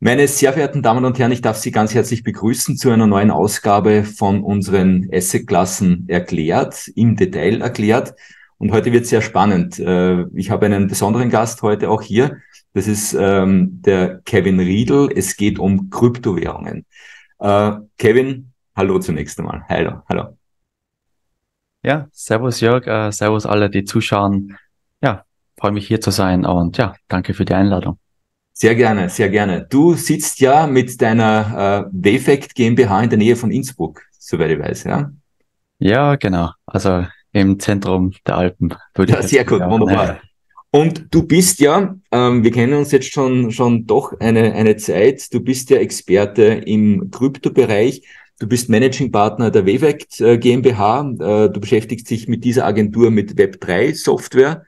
Meine sehr verehrten Damen und Herren, ich darf Sie ganz herzlich begrüßen zu einer neuen Ausgabe von unseren Assetklassen erklärt, im Detail erklärt. Und heute wird sehr spannend. Äh, ich habe einen besonderen Gast heute auch hier. Das ist ähm, der Kevin Riedel. Es geht um Kryptowährungen. Äh, Kevin, hallo zunächst einmal. Hallo, hallo. Ja, servus Jörg, äh, servus alle, die zuschauen. Ja, freue mich hier zu sein und ja, danke für die Einladung. Sehr gerne, sehr gerne. Du sitzt ja mit deiner äh, Wayfact GmbH in der Nähe von Innsbruck, soweit ich weiß, ja? Ja, genau. Also im Zentrum der Alpen. Ja, sehr gut, wunderbar. Und du bist ja, ähm, wir kennen uns jetzt schon, schon doch eine, eine Zeit, du bist ja Experte im Kryptobereich. Du bist Managing Partner der Wavect äh, GmbH. Äh, du beschäftigst dich mit dieser Agentur mit Web3 Software.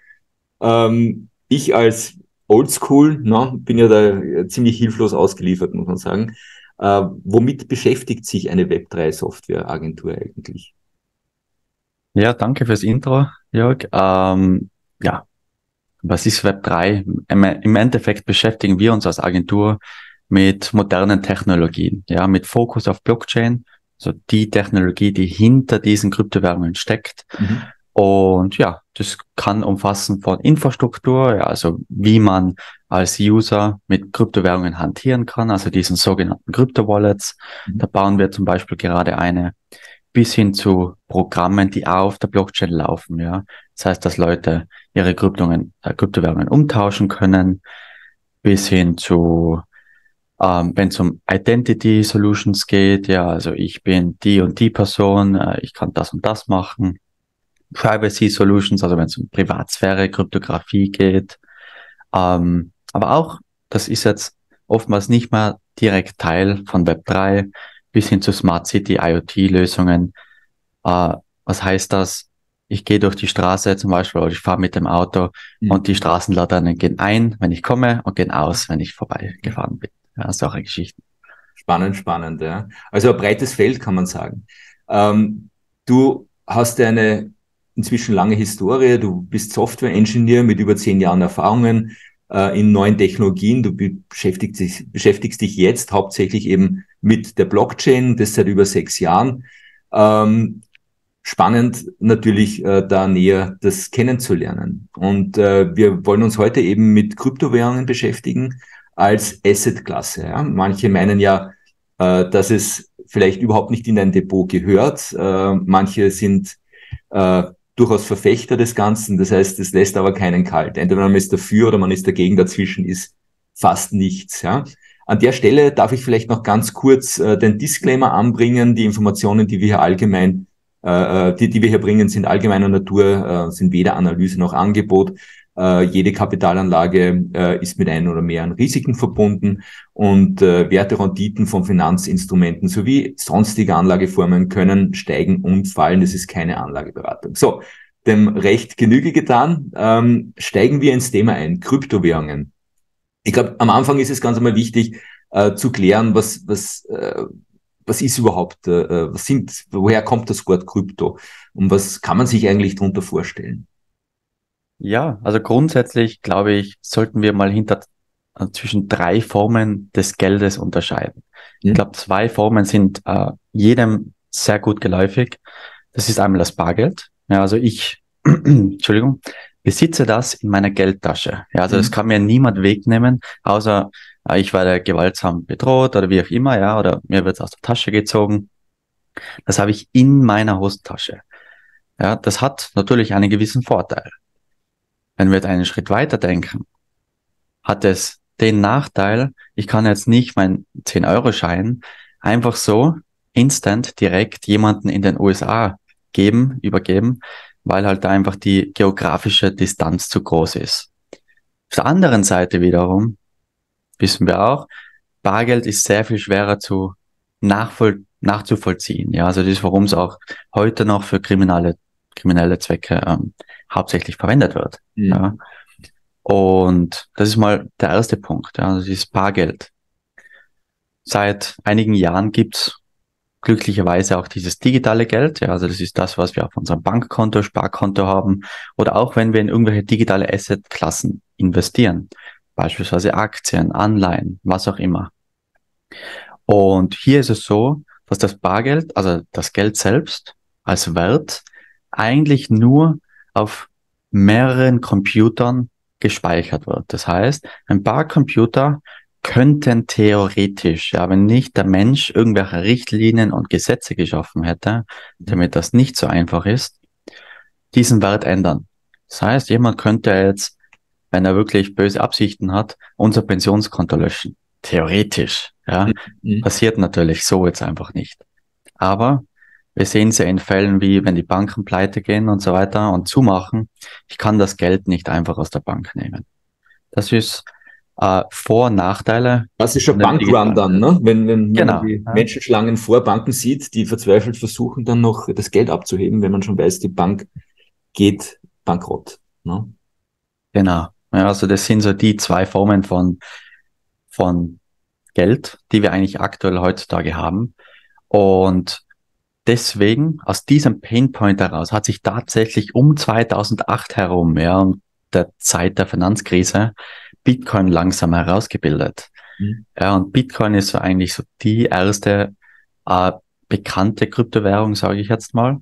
Ähm, ich als Oldschool no, bin ja da ziemlich hilflos ausgeliefert, muss man sagen. Äh, womit beschäftigt sich eine Web3 Software Agentur eigentlich? Ja, danke fürs Intro, Jörg. Ähm, ja, was ist Web3? Im Endeffekt beschäftigen wir uns als Agentur mit modernen Technologien, ja, mit Fokus auf Blockchain, so die Technologie, die hinter diesen Kryptowährungen steckt. Mhm. Und ja, das kann umfassen von Infrastruktur, ja, also wie man als User mit Kryptowährungen hantieren kann, also diesen sogenannten Krypto-Wallets. Mhm. Da bauen wir zum Beispiel gerade eine, bis hin zu Programmen, die auf der Blockchain laufen, ja. Das heißt, dass Leute ihre Kryptowährungen, äh, Kryptowährungen umtauschen können, bis hin zu ähm, Wenn es um Identity Solutions geht, ja, also ich bin die und die Person, äh, ich kann das und das machen. Privacy Solutions, also wenn es um Privatsphäre, Kryptographie geht. Ähm, aber auch, das ist jetzt oftmals nicht mehr direkt Teil von Web3 bis hin zu Smart City IoT-Lösungen. Äh, was heißt das? Ich gehe durch die Straße zum Beispiel oder ich fahre mit dem Auto mhm. und die Straßenlaternen gehen ein, wenn ich komme und gehen aus, wenn ich vorbeigefahren bin. Ja, solche Geschichten. Spannend, spannend, ja. Also ein breites Feld kann man sagen. Ähm, du hast eine inzwischen lange Historie, du bist Software-Engineer mit über zehn Jahren Erfahrungen äh, in neuen Technologien. Du beschäftigst dich, beschäftigst dich jetzt hauptsächlich eben mit der Blockchain, das seit über sechs Jahren. Ähm, spannend natürlich äh, da näher das kennenzulernen. Und äh, wir wollen uns heute eben mit Kryptowährungen beschäftigen als Assetklasse. Ja? Manche meinen ja, äh, dass es vielleicht überhaupt nicht in ein Depot gehört. Äh, manche sind äh, durchaus Verfechter des Ganzen. Das heißt, es lässt aber keinen kalt. Entweder man ist dafür oder man ist dagegen. Dazwischen ist fast nichts. Ja? An der Stelle darf ich vielleicht noch ganz kurz äh, den Disclaimer anbringen. Die Informationen, die wir hier allgemein, äh, äh die, die wir hier bringen, sind allgemeiner Natur, äh, sind weder Analyse noch Angebot. Äh, jede Kapitalanlage äh, ist mit ein oder mehreren Risiken verbunden und äh, Werterenditen von Finanzinstrumenten sowie sonstige Anlageformen können steigen und fallen. Das ist keine Anlageberatung. So, dem Recht Genüge getan. Ähm, steigen wir ins Thema ein. Kryptowährungen. Ich glaube, am Anfang ist es ganz einmal wichtig äh, zu klären, was, was, äh, was ist überhaupt, äh, was sind, woher kommt das Wort Krypto und was kann man sich eigentlich darunter vorstellen? Ja, also grundsätzlich glaube ich, sollten wir mal hinter äh, zwischen drei Formen des Geldes unterscheiden. Ja. Ich glaube, zwei Formen sind äh, jedem sehr gut geläufig. Das ist einmal das Bargeld. Ja, also ich, Entschuldigung, besitze das in meiner Geldtasche. Ja, also mhm. das kann mir niemand wegnehmen, außer äh, ich werde gewaltsam bedroht oder wie auch immer, ja, oder mir wird es aus der Tasche gezogen. Das habe ich in meiner Hosentasche. Ja, das hat natürlich einen gewissen Vorteil. Wenn wir jetzt einen Schritt weiter denken, hat es den Nachteil, ich kann jetzt nicht meinen 10-Euro-Schein einfach so instant direkt jemanden in den USA geben, übergeben, weil halt einfach die geografische Distanz zu groß ist. Auf der anderen Seite wiederum wissen wir auch, Bargeld ist sehr viel schwerer zu nachvoll nachzuvollziehen. Ja, also das ist, warum es auch heute noch für kriminelle, kriminelle Zwecke ähm, hauptsächlich verwendet wird. Mhm. Ja. Und das ist mal der erste Punkt, ja, das ist Bargeld. Seit einigen Jahren gibt's glücklicherweise auch dieses digitale Geld. Ja, also das ist das, was wir auf unserem Bankkonto, Sparkonto haben oder auch wenn wir in irgendwelche digitale Assetklassen investieren. beispielsweise Aktien, Anleihen, was auch immer. Und hier ist es so, dass das Bargeld, also das Geld selbst als Wert eigentlich nur auf mehreren Computern gespeichert wird. Das heißt, ein paar Computer könnten theoretisch, ja, wenn nicht der Mensch irgendwelche Richtlinien und Gesetze geschaffen hätte, damit das nicht so einfach ist, diesen Wert ändern. Das heißt, jemand könnte jetzt, wenn er wirklich böse Absichten hat, unser Pensionskonto löschen. Theoretisch, ja. Mhm. Passiert natürlich so jetzt einfach nicht. Aber wir sehen es ja in Fällen wie, wenn die Banken pleite gehen und so weiter und zumachen. Ich kann das Geld nicht einfach aus der Bank nehmen. Das ist äh, Vor- und Nachteile. Das ist schon Bankrun dann, ne? Wenn, wenn, genau. man die Menschenschlangen vor Banken sieht, die verzweifelt versuchen dann noch das Geld abzuheben, wenn man schon weiß, die Bank geht bankrott. Ne? Genau. Ja, also das sind so die zwei Formen von, von Geld, die wir eigentlich aktuell heutzutage haben. Und deswegen, aus diesem Painpoint heraus, hat sich tatsächlich um 2008 herum, ja, und der Zeit der Finanzkrise, Bitcoin langsam herausgebildet. Mhm. Ja, und Bitcoin ist so eigentlich so die erste äh, bekannte Kryptowährung, sage ich jetzt mal.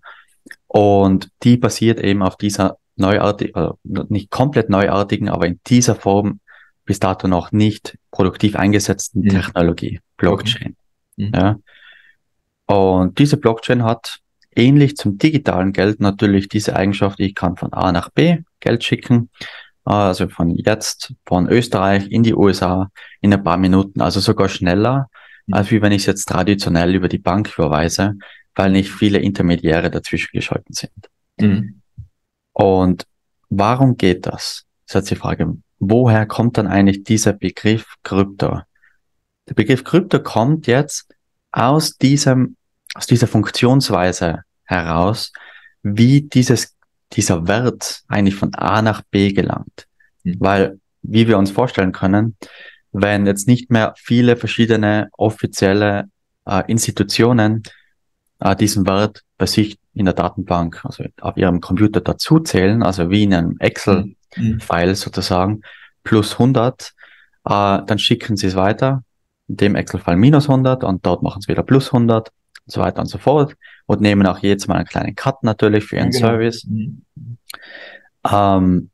Und die basiert eben auf dieser neuartigen, äh, nicht komplett neuartigen, aber in dieser Form bis dato noch nicht produktiv eingesetzten mhm. Technologie, Blockchain. Mhm. Ja. Und diese Blockchain hat ähnlich zum digitalen Geld natürlich diese Eigenschaft, ich kann von A nach B Geld schicken, also von jetzt von Österreich in die USA in ein paar Minuten, also sogar schneller, mhm. als wie wenn ich es jetzt traditionell über die Bank überweise, weil nicht viele Intermediäre dazwischen geschalten sind. Mhm. Und warum geht das? Das ist jetzt die Frage, woher kommt dann eigentlich dieser Begriff Krypto? Der Begriff Krypto kommt jetzt aus diesem, aus dieser Funktionsweise heraus, wie dieses dieser Wert eigentlich von A nach B gelangt. Mhm. Weil, wie wir uns vorstellen können, wenn jetzt nicht mehr viele verschiedene offizielle äh, Institutionen äh, diesen Wert bei sich in der Datenbank, also auf ihrem Computer dazuzählen, also wie in einem Excel-File mhm. sozusagen, plus 100, äh, dann schicken sie es weiter, in dem Excel-File minus 100 und dort machen sie wieder plus 100 und so weiter und so fort und nehmen auch jedes Mal einen kleinen Cut natürlich für ihren genau. Service. Mhm. Ähm,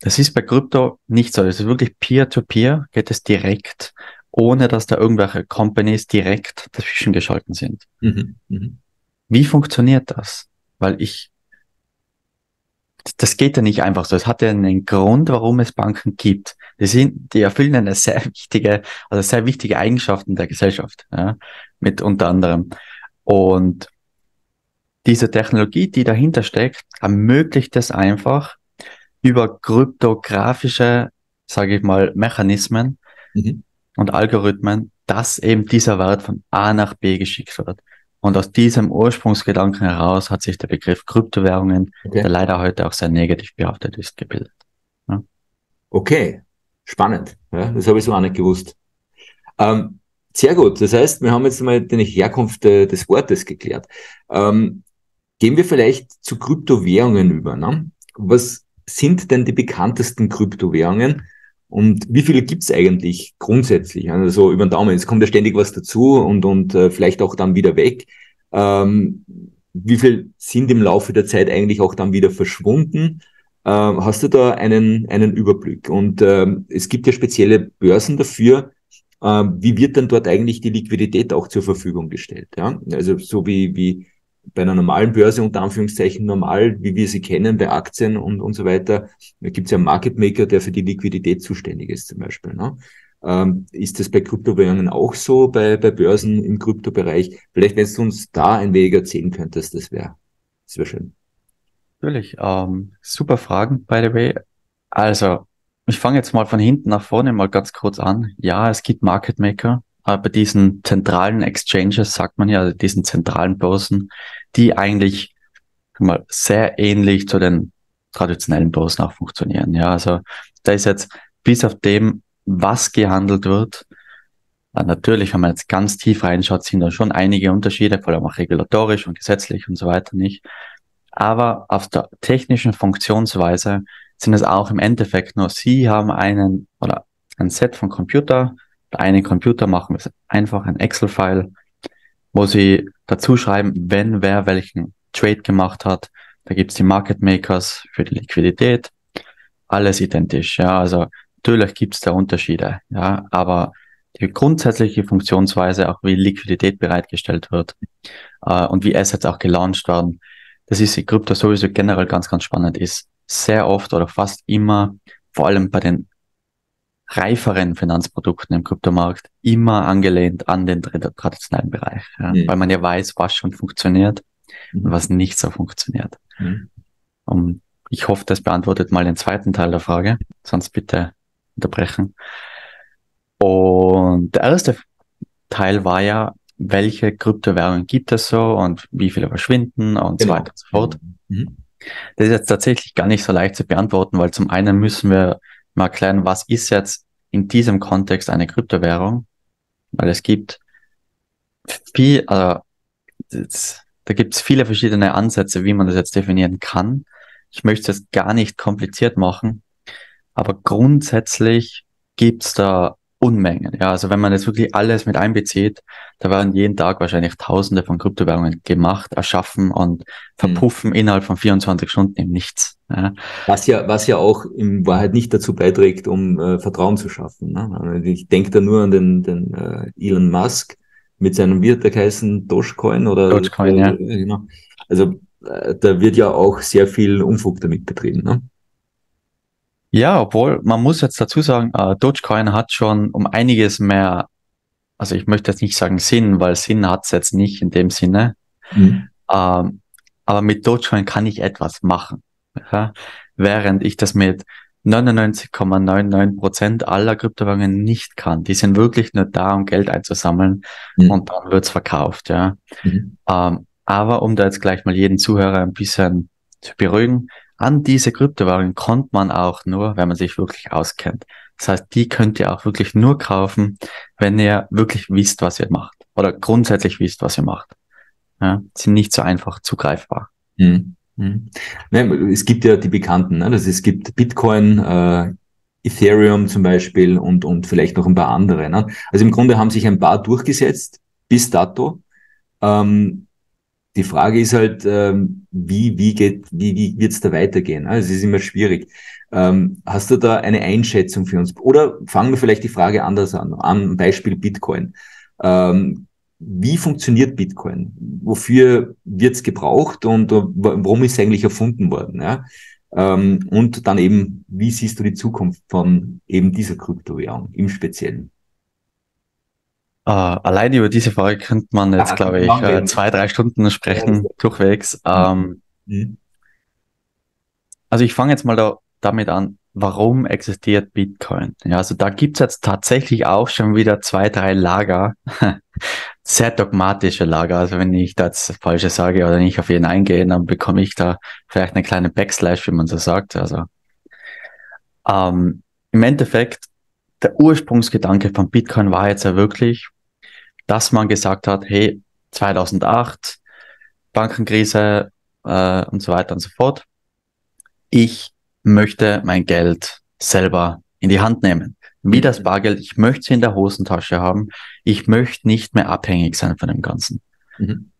das ist bei Krypto nicht so. Es ist wirklich Peer-to-Peer, -peer, geht es direkt, ohne dass da irgendwelche Companies direkt dazwischen geschalten sind. Mhm. Mhm. Wie funktioniert das? Weil ich, das geht ja nicht einfach so. Es hat ja einen Grund, warum es Banken gibt. Die sind, die erfüllen eine sehr wichtige, also sehr wichtige Eigenschaften der Gesellschaft, ja, mit unter anderem. Und diese Technologie, die dahinter steckt, ermöglicht es einfach über kryptografische, sage ich mal, Mechanismen mhm. und Algorithmen, dass eben dieser Wert von A nach B geschickt wird. Und aus diesem Ursprungsgedanken heraus hat sich der Begriff Kryptowährungen, okay. der leider heute auch sehr negativ behaftet ist, gebildet. Ja. Okay, spannend. Ja, das habe ich so auch nicht gewusst. Ähm, sehr gut. Das heißt, wir haben jetzt mal die Herkunft äh, des Wortes geklärt. Ähm, gehen wir vielleicht zu Kryptowährungen über. Ne? Was sind denn die bekanntesten Kryptowährungen und wie viele gibt es eigentlich grundsätzlich? Also über den Daumen, es kommt ja ständig was dazu und, und äh, vielleicht auch dann wieder weg. Ähm, wie viel sind im Laufe der Zeit eigentlich auch dann wieder verschwunden? Ähm, hast du da einen, einen Überblick? Und ähm, es gibt ja spezielle Börsen dafür, ähm, wie wird denn dort eigentlich die Liquidität auch zur Verfügung gestellt? Ja? Also so wie, wie bei einer normalen Börse unter Anführungszeichen normal, wie wir sie kennen bei Aktien und, und so weiter, gibt es ja einen Market Maker, der für die Liquidität zuständig ist zum Beispiel. Ne? Ähm, ist das bei Kryptowährungen auch so, bei, bei Börsen im Kryptobereich? Vielleicht, wenn du uns da ein wenig erzählen könntest, das wäre das wär schön. Natürlich. Ähm, super Fragen, by the way. Also, ich fange jetzt mal von hinten nach vorne mal ganz kurz an. Ja, es gibt Market Maker, aber bei diesen zentralen Exchanges, sagt man ja, also diesen zentralen Börsen, die eigentlich mal sehr ähnlich zu den traditionellen Börsen auch funktionieren. Ja, also da ist jetzt bis auf dem, was gehandelt wird, natürlich, wenn man jetzt ganz tief reinschaut, sind da schon einige Unterschiede, vor allem auch regulatorisch und gesetzlich und so weiter nicht. Aber auf der technischen Funktionsweise sind es auch im Endeffekt nur, Sie haben einen, oder ein Set von Computer. Bei einem Computer machen wir einfach ein Excel-File, wo sie dazu schreiben, wenn wer welchen Trade gemacht hat. Da gibt's die Market Makers für die Liquidität. Alles identisch. Ja, also natürlich gibt's da Unterschiede. Ja, aber die grundsätzliche Funktionsweise, auch wie Liquidität bereitgestellt wird äh, und wie Assets auch gelauncht werden, das ist in Krypto sowieso generell ganz, ganz spannend ist. Sehr oft oder fast immer, vor allem bei den reiferen Finanzprodukten im Kryptomarkt, immer angelehnt an den traditionellen Bereich, ja, mhm. weil man ja weiß, was schon funktioniert mhm. und was nicht so funktioniert. Mhm. Um, ich hoffe, das beantwortet mal den zweiten Teil der Frage, sonst bitte unterbrechen. Und der erste Teil war ja, welche Kryptowährungen gibt es so und wie viele verschwinden und genau. so weiter und so fort. Mhm. Das ist jetzt tatsächlich gar nicht so leicht zu beantworten, weil zum einen müssen wir mal erklären, was ist jetzt in diesem Kontext eine Kryptowährung, weil es gibt viel, also da gibt es viele verschiedene Ansätze, wie man das jetzt definieren kann. Ich möchte es jetzt gar nicht kompliziert machen, aber grundsätzlich gibt es da Unmengen. Ja, also wenn man jetzt wirklich alles mit einbezieht, da werden jeden Tag wahrscheinlich Tausende von Kryptowährungen gemacht, erschaffen und verpuffen mhm. innerhalb von 24 Stunden im Nichts. Ja. Was ja, was ja auch in Wahrheit nicht dazu beiträgt, um äh, Vertrauen zu schaffen. Ne? Also ich denke da nur an den, den äh, Elon Musk mit seinem, wie hat der geheißen, Dogecoin oder? Dogecoin, ja. Genau. Also äh, da wird ja auch sehr viel Unfug damit betrieben. Ne? Ja, obwohl man muss jetzt dazu sagen, äh, Dogecoin hat schon um einiges mehr, also ich möchte jetzt nicht sagen Sinn, weil Sinn hat es jetzt nicht in dem Sinne. Mhm. Ähm, aber mit Dogecoin kann ich etwas machen. Ja? Während ich das mit 99,99 Prozent aller Kryptowährungen nicht kann. Die sind wirklich nur da, um Geld einzusammeln mhm. und dann wird's verkauft. Ja. Mhm. Ähm, aber um da jetzt gleich mal jeden Zuhörer ein bisschen zu beruhigen, an diese Kryptowährungen kommt man auch nur, wenn man sich wirklich auskennt. Das heißt, die könnt ihr auch wirklich nur kaufen, wenn ihr wirklich wisst, was ihr macht. Oder grundsätzlich wisst, was ihr macht. Ja, sind nicht so einfach zugreifbar. Mhm. Nein, es gibt ja die bekannten, ne? also es gibt Bitcoin, äh, Ethereum zum Beispiel und, und vielleicht noch ein paar andere. Ne? Also im Grunde haben sich ein paar durchgesetzt bis dato. Ähm, die Frage ist halt, ähm, wie, wie geht, wie, wie wird's da weitergehen? Also es ist immer schwierig. Ähm, hast du da eine Einschätzung für uns? Oder fangen wir vielleicht die Frage anders an, am Beispiel Bitcoin. Ähm, wie funktioniert Bitcoin? Wofür wird's gebraucht und uh, warum ist es eigentlich erfunden worden? Ja? Ähm, und dann eben, wie siehst du die Zukunft von eben dieser Kryptowährung im Speziellen? Uh, allein über diese Frage könnte man jetzt, ja, glaube ich, äh, zwei, drei Stunden sprechen, ja, durchwegs. Ähm, mhm. Also ich fange jetzt mal da, damit an, warum existiert Bitcoin? Ja, also da gibt's jetzt tatsächlich auch schon wieder zwei, drei Lager, sehr dogmatische Lager. Also wenn ich da jetzt falsche sage oder nicht auf jeden eingehe, dann bekomme ich da vielleicht eine kleine Backslash, wie man so sagt. Also ähm, im Endeffekt, der Ursprungsgedanke von Bitcoin war jetzt ja wirklich, dass man gesagt hat, hey, 2008, Bankenkrise äh, und so weiter und so fort. Ich möchte mein Geld selber in die Hand nehmen. Wie das mhm. Bargeld, ich möchte es in der Hosentasche haben. Ich möchte nicht mehr abhängig sein von dem Ganzen. Mhm.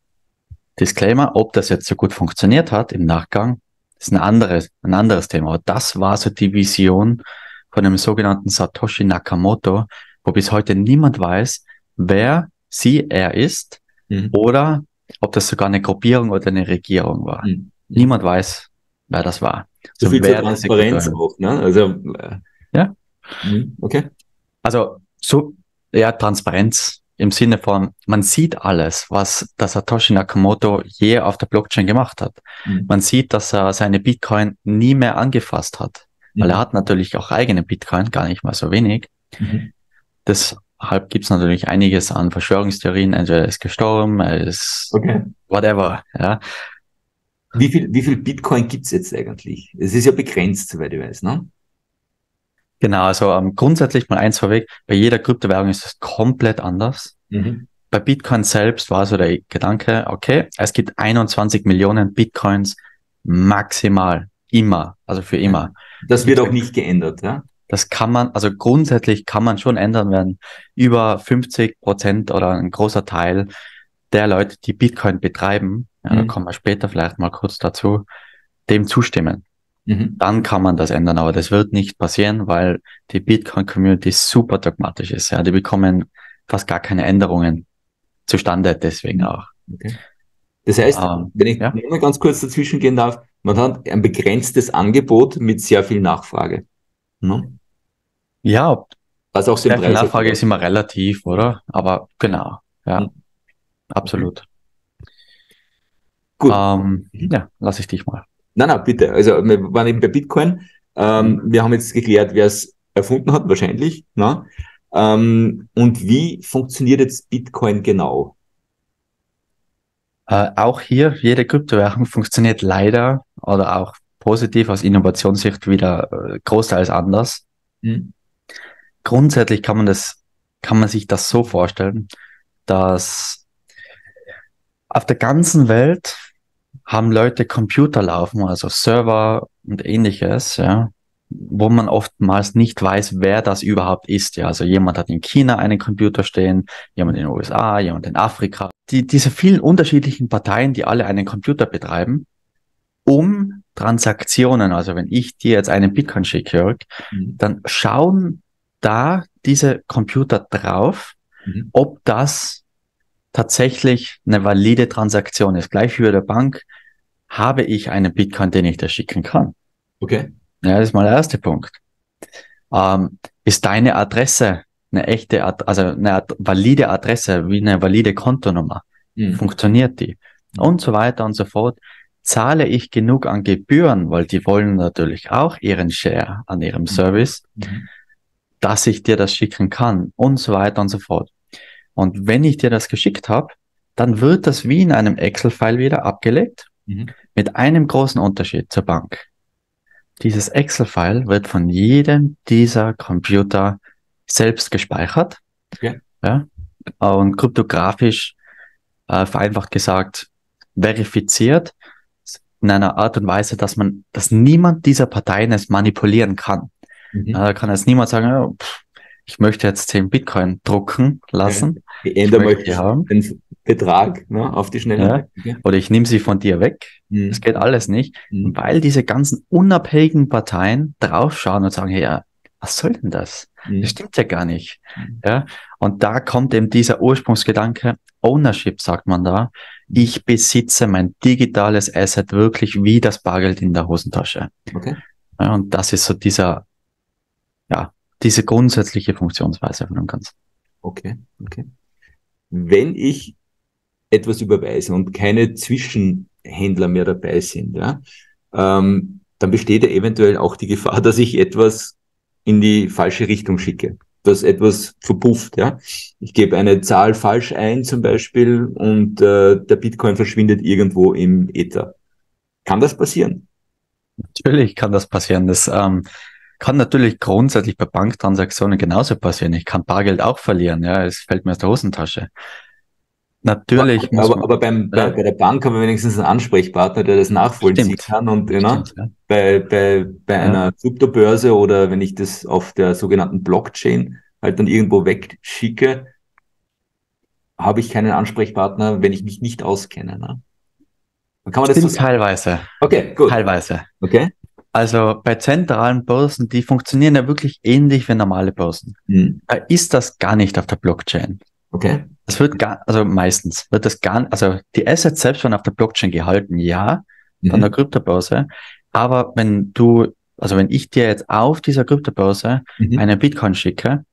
Disclaimer, ob das jetzt so gut funktioniert hat im Nachgang, ist ein anderes, ein anderes Thema. Aber das war so die Vision von dem sogenannten Satoshi Nakamoto, wo bis heute niemand weiß, wer sie, er ist, mhm. oder ob das sogar eine Gruppierung oder eine Regierung war. Mhm. Niemand weiß, wer das war. So, viel zur Transparenz auch, ne? Also, äh, ja. Mhm. Okay. Also, so, ja, Transparenz im Sinne von, man sieht alles, was der Satoshi Nakamoto je auf der Blockchain gemacht hat. Mhm. Man sieht, dass er seine Bitcoin nie mehr angefasst hat, weil er mhm. hat natürlich auch eigene Bitcoin, gar nicht mal so wenig. Mhm. Das Deshalb gibt es natürlich einiges an Verschwörungstheorien. Entweder er ist gestorben, er ist okay. whatever. Ja. Wie viel, wie viel Bitcoin gibt's jetzt eigentlich? Es ist ja begrenzt, soweit ich weiß, ne? Genau, also ähm, grundsätzlich mal eins vorweg, bei jeder Kryptowährung ist es komplett anders. Mhm. Bei Bitcoin selbst war so der Gedanke, okay, es gibt 21 Millionen Bitcoins maximal, immer, also für immer. Das wird auch nicht geändert, ja? Das kann man, also grundsätzlich kann man schon ändern, wenn über 50 Prozent oder ein großer Teil der Leute, die Bitcoin betreiben, ja, mhm. da kommen wir später vielleicht mal kurz dazu, dem zustimmen. Mhm. Dann kann man das ändern, aber das wird nicht passieren, weil die Bitcoin-Community super dogmatisch ist. Ja, die bekommen fast gar keine Änderungen zustande, deswegen mhm. auch. Okay. Das heißt, ähm, wenn ich ja? nur ganz kurz dazwischen gehen darf, man hat ein begrenztes Angebot mit sehr viel Nachfrage. Hm? Ja, was auch sehr viel Nachfrage ist immer relativ, oder? Aber genau, ja, hm. absolut. Gut. Ähm, ja, lass ich dich mal. Nein, nein, bitte. Also wir waren eben bei Bitcoin. Ähm, wir haben jetzt geklärt, wer es erfunden hat, wahrscheinlich. Ne? Ähm, und wie funktioniert jetzt Bitcoin genau? Äh, auch hier, jede Kryptowährung funktioniert leider oder auch positiv aus Innovationssicht wieder äh, großteils anders. Mhm. Grundsätzlich kann man das, kann man sich das so vorstellen, dass auf der ganzen Welt haben Leute Computer laufen, also Server und ähnliches, ja, wo man oftmals nicht weiß, wer das überhaupt ist. Ja, also jemand hat in China einen Computer stehen, jemand in den USA, jemand in Afrika. Die, diese vielen unterschiedlichen Parteien, die alle einen Computer betreiben, um Transaktionen, also wenn ich dir jetzt einen Bitcoin schicke, Jörg, mhm. dann schauen da diese Computer drauf, mhm. ob das tatsächlich eine valide Transaktion ist. Gleich wie bei der Bank habe ich einen Bitcoin, den ich da schicken kann. Okay. Ja, das ist mal der erste Punkt. Ähm, ist deine Adresse eine echte, Ad also eine valide Adresse, wie eine valide Kontonummer? Mhm. Funktioniert die? Mhm. Und so weiter und so fort. Zahle ich genug an Gebühren, weil die wollen natürlich auch ihren Share an ihrem mhm. Service, mhm. dass ich dir das schicken kann und so weiter und so fort. Und wenn ich dir das geschickt habe, dann wird das wie in einem Excel-File wieder abgelegt, mhm. mit einem großen Unterschied zur Bank. Dieses Excel-File wird von jedem dieser Computer selbst gespeichert. Ja. ja und kryptografisch, äh, vereinfacht gesagt, verifiziert in einer Art und Weise, dass man, dass niemand dieser Parteien es manipulieren kann. Mhm. Da kann jetzt niemand sagen, oh, pff, ich möchte jetzt 10 Bitcoin drucken lassen. Ja, ich ändere ich mal den Betrag ne, auf die Schnelle. Ja. Oder ich nehme sie von dir weg. Mhm. Das geht alles nicht, mhm. weil diese ganzen unabhängigen Parteien draufschauen und sagen, ja, was soll denn das? Mhm. Das stimmt ja gar nicht. Mhm. Ja, und da kommt eben dieser Ursprungsgedanke, Ownership sagt man da. Ich besitze mein digitales Asset wirklich wie das Bargeld in der Hosentasche. Okay. Ja, und das ist so dieser, ja, diese grundsätzliche Funktionsweise von dem Ganzen. Okay, okay. Wenn ich etwas überweise und keine Zwischenhändler mehr dabei sind, ja, ähm, dann besteht ja eventuell auch die Gefahr, dass ich etwas in die falsche Richtung schicke, dass etwas verpufft. Ja, ich gebe eine Zahl falsch ein zum Beispiel und äh, der Bitcoin verschwindet irgendwo im Ether. Kann das passieren? Natürlich kann das passieren. Das ähm, kann natürlich grundsätzlich bei Banktransaktionen genauso passieren. Ich kann Bargeld auch verlieren, ja, es fällt mir aus der Hosentasche. Natürlich. Aber, aber, aber beim, bei, bei, der Bank haben wir wenigstens einen Ansprechpartner, der das nachvollziehen Stimmt. kann. Und you know, Stimmt, ja. bei, bei, bei ja. einer Kryptobörse oder wenn ich das auf der sogenannten Blockchain halt dann irgendwo wegschicke, habe ich keinen Ansprechpartner, wenn ich mich nicht auskenne. Ne? Kann man das Stimmt, so teilweise. Okay, gut. Teilweise. Okay. Also bei zentralen Börsen, die funktionieren ja wirklich ähnlich wie normale Börsen. Mhm. Da ist das gar nicht auf der Blockchain. Okay. Das wird gar, also meistens wird das gar, also die Assets selbst werden auf der Blockchain gehalten, ja, mhm. von der Kryptobörse. Aber wenn du, also wenn ich dir jetzt auf dieser Kryptobörse mhm. einen Bitcoin schicke,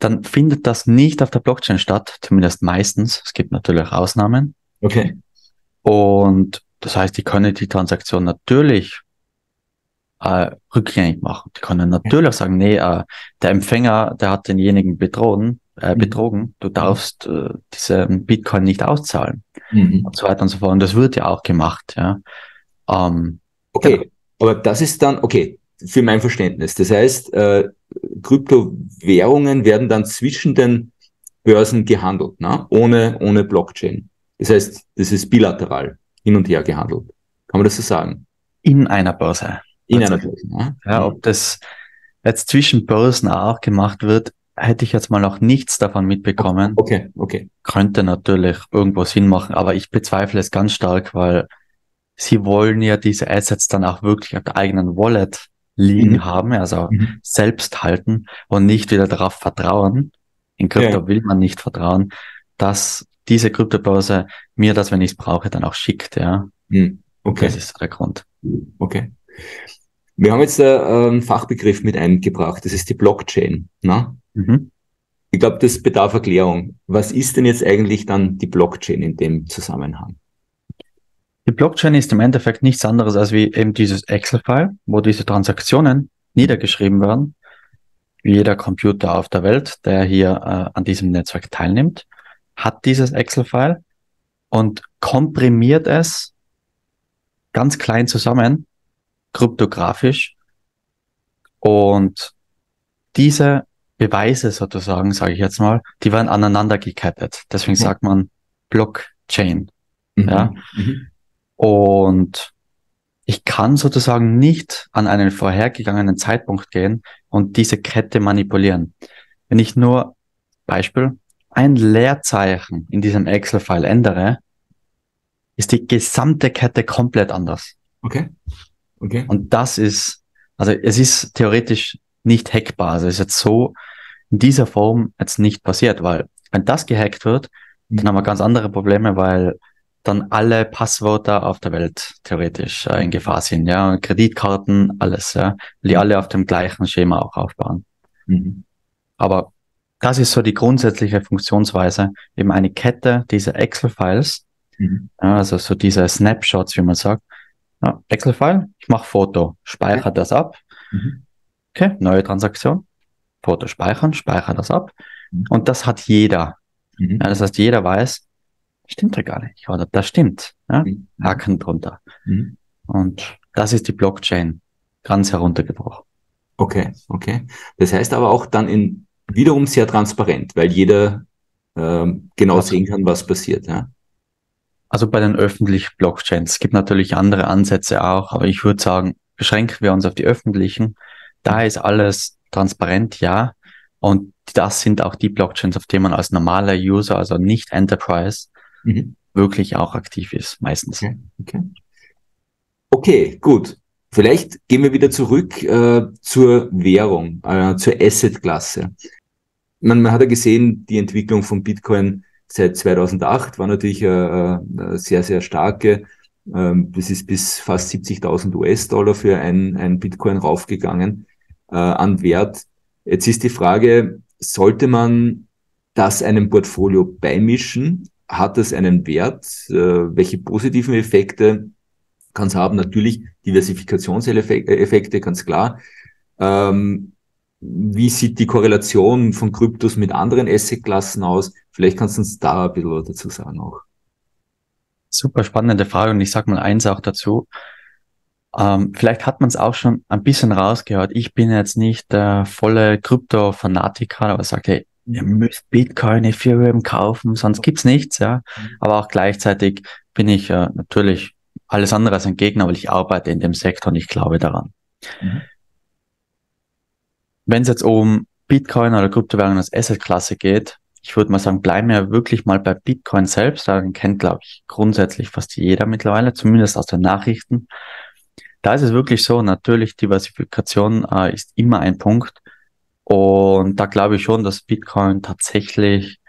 dann findet das nicht auf der Blockchain statt, zumindest meistens. Es gibt natürlich Ausnahmen. Okay. Und das heißt, die können die Transaktion natürlich äh, rückgängig machen. Die können natürlich sagen, nee, äh, der Empfänger, der hat denjenigen betrogen, äh, mhm. betrogen, du darfst äh, diese Bitcoin nicht auszahlen mhm. und so weiter und so fort. Und das wird ja auch gemacht. Ja. Ähm, okay, genau. aber das ist dann, okay, für mein Verständnis. Das heißt, äh, Kryptowährungen werden dann zwischen den Börsen gehandelt, ne? ohne, ohne Blockchain. Das heißt, das ist bilateral hin und her gehandelt. Kann man das so sagen? In einer Börse. In einer Börse. Ne? Ja, ob das, jetzt zwischen Börsen auch gemacht wird, hätte ich jetzt mal noch nichts davon mitbekommen. Okay, okay. Könnte natürlich irgendwo Sinn machen, aber ich bezweifle es ganz stark, weil sie wollen ja diese Assets dann auch wirklich auf der eigenen Wallet liegen mhm. haben, also mhm. selbst halten und nicht wieder darauf vertrauen. In Krypto ja. will man nicht vertrauen, dass diese Kryptobörse mir das, wenn ich es brauche, dann auch schickt, ja. Mhm. Okay. Das ist der Grund. Okay. Wir haben jetzt äh, einen Fachbegriff mit eingebracht, das ist die Blockchain. Ne? Mhm. Ich glaube, das bedarf Erklärung. Was ist denn jetzt eigentlich dann die Blockchain in dem Zusammenhang? Die Blockchain ist im Endeffekt nichts anderes als wie eben dieses Excel-File, wo diese Transaktionen niedergeschrieben werden. Wie jeder Computer auf der Welt, der hier äh, an diesem Netzwerk teilnimmt, hat dieses Excel-File und komprimiert es ganz klein zusammen, kryptografisch. Und diese Beweise sozusagen, sage ich jetzt mal, die werden aneinander gekettet. Deswegen mhm. sagt man Blockchain. Mhm. Ja. Mhm. Und ich kann sozusagen nicht an einen vorhergegangenen Zeitpunkt gehen und diese Kette manipulieren. Wenn ich nur, Beispiel, ein Leerzeichen in diesem Excel-File ändere, ist die gesamte Kette komplett anders. Okay. Okay. Und das ist, also es ist theoretisch nicht hackbar. Also ist jetzt so in dieser Form jetzt nicht passiert, weil wenn das gehackt wird, dann haben wir ganz andere Probleme, weil dann alle Passwörter auf der Welt theoretisch äh, in Gefahr sind, ja, Kreditkarten, alles, ja, die alle auf dem gleichen Schema auch aufbauen. Mhm. Aber das ist so die grundsätzliche Funktionsweise, eben eine Kette dieser Excel-Files, mhm. also so diese Snapshots, wie man sagt. Ja, Excel-File, ich mache Foto, speichere das ab. Mhm. Okay, neue Transaktion, Foto speichern, speichere das ab. Mhm. Und das hat jeder. Mhm. Ja, das heißt, jeder weiß, stimmt ja gar nicht. Oder das stimmt. Ja? Mhm. Haken drunter. Mhm. Und das ist die Blockchain ganz heruntergebrochen. Okay, okay. Das heißt aber auch dann in wiederum sehr transparent, weil jeder ähm, genau also, sehen kann, was passiert. Ja? Also bei den öffentlichen Blockchains. Es gibt natürlich andere Ansätze auch, aber ich würde sagen, beschränken wir uns auf die öffentlichen. Da ist alles transparent, ja. Und das sind auch die Blockchains, auf denen man als normaler User, also nicht Enterprise, mhm. wirklich auch aktiv ist, meistens. Okay, okay. okay gut. Vielleicht gehen wir wieder zurück äh, zur Währung, äh, zur Asset-Klasse. Man, man hat ja gesehen, die Entwicklung von Bitcoin seit 2008 war natürlich äh, äh, sehr, sehr starke. Ähm, das ist bis fast 70.000 US-Dollar für ein, ein Bitcoin raufgegangen äh, an Wert. Jetzt ist die Frage, sollte man das einem Portfolio beimischen hat es einen Wert? Äh, welche positiven Effekte kann es haben? Natürlich Diversifikationseffekte, ganz klar. Ähm, wie sieht die Korrelation von Kryptos mit anderen Assetklassen aus? Vielleicht kannst du uns da ein bisschen dazu sagen auch. Super spannende Frage und ich sag mal eins auch dazu. Ähm, vielleicht hat man es auch schon ein bisschen rausgehört. Ich bin jetzt nicht der volle Krypto-Fanatiker, aber sagt, hey, ihr müsst Bitcoin, Ethereum kaufen, sonst gibt's nichts, ja. Aber auch gleichzeitig bin ich äh, natürlich alles andere als ein Gegner, weil ich arbeite in dem Sektor und ich glaube daran. Mhm. Wenn es jetzt um Bitcoin oder Kryptowährungen als Assetklasse geht, ich würde mal sagen, bleiben wir wirklich mal bei Bitcoin selbst. Da kennt, glaube ich, grundsätzlich fast jeder mittlerweile, zumindest aus den Nachrichten. Da ist es wirklich so, natürlich Diversifikation äh, ist immer ein Punkt. Und da glaube ich schon, dass Bitcoin tatsächlich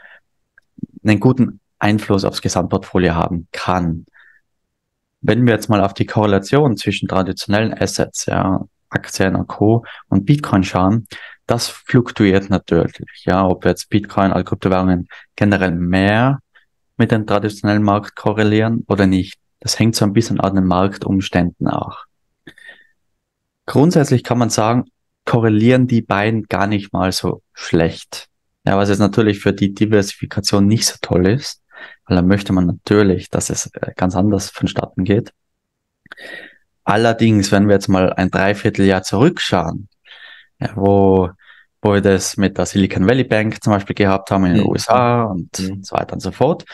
einen guten Einfluss aufs Gesamtportfolio haben kann. Wenn wir jetzt mal auf die Korrelation zwischen traditionellen Assets, ja, Aktien und Co. und Bitcoin schauen, das fluktuiert natürlich. Ja, ob jetzt Bitcoin als Kryptowährungen generell mehr mit dem traditionellen Markt korrelieren oder nicht. Das hängt so ein bisschen an den Marktumständen auch. Grundsätzlich kann man sagen, korrelieren die beiden gar nicht mal so schlecht. Ja, was jetzt natürlich für die Diversifikation nicht so toll ist, weil da möchte man natürlich, dass es äh, ganz anders vonstatten geht. Allerdings, wenn wir jetzt mal ein Dreivierteljahr zurückschauen, ja, wo, wo wir das mit der Silicon Valley Bank zum Beispiel gehabt haben in den mhm. USA und mhm. so weiter und so fort,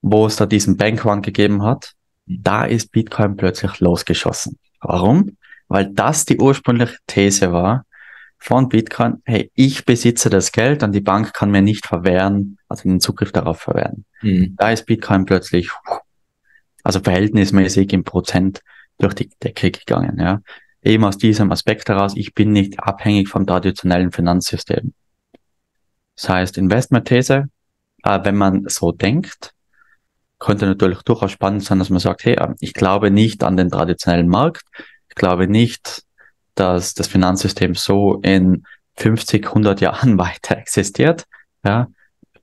wo es da diesen Bankrun gegeben hat, mhm. da ist Bitcoin plötzlich losgeschossen. Warum? Weil das die ursprüngliche These war, von Bitcoin, hey, ich besitze das Geld und die Bank kann mir nicht verwehren, also den Zugriff darauf verwehren. Mhm. Da ist Bitcoin plötzlich, also verhältnismäßig im Prozent durch die Decke gegangen, ja. Eben aus diesem Aspekt heraus, ich bin nicht abhängig vom traditionellen Finanzsystem. Das heißt, Investmentthese, äh, wenn man so denkt, könnte natürlich durchaus spannend sein, dass man sagt, hey, ähm, ich glaube nicht an den traditionellen Markt. Ich glaube nicht, dass das Finanzsystem so in 50, 100 Jahren weiter existiert. Ja,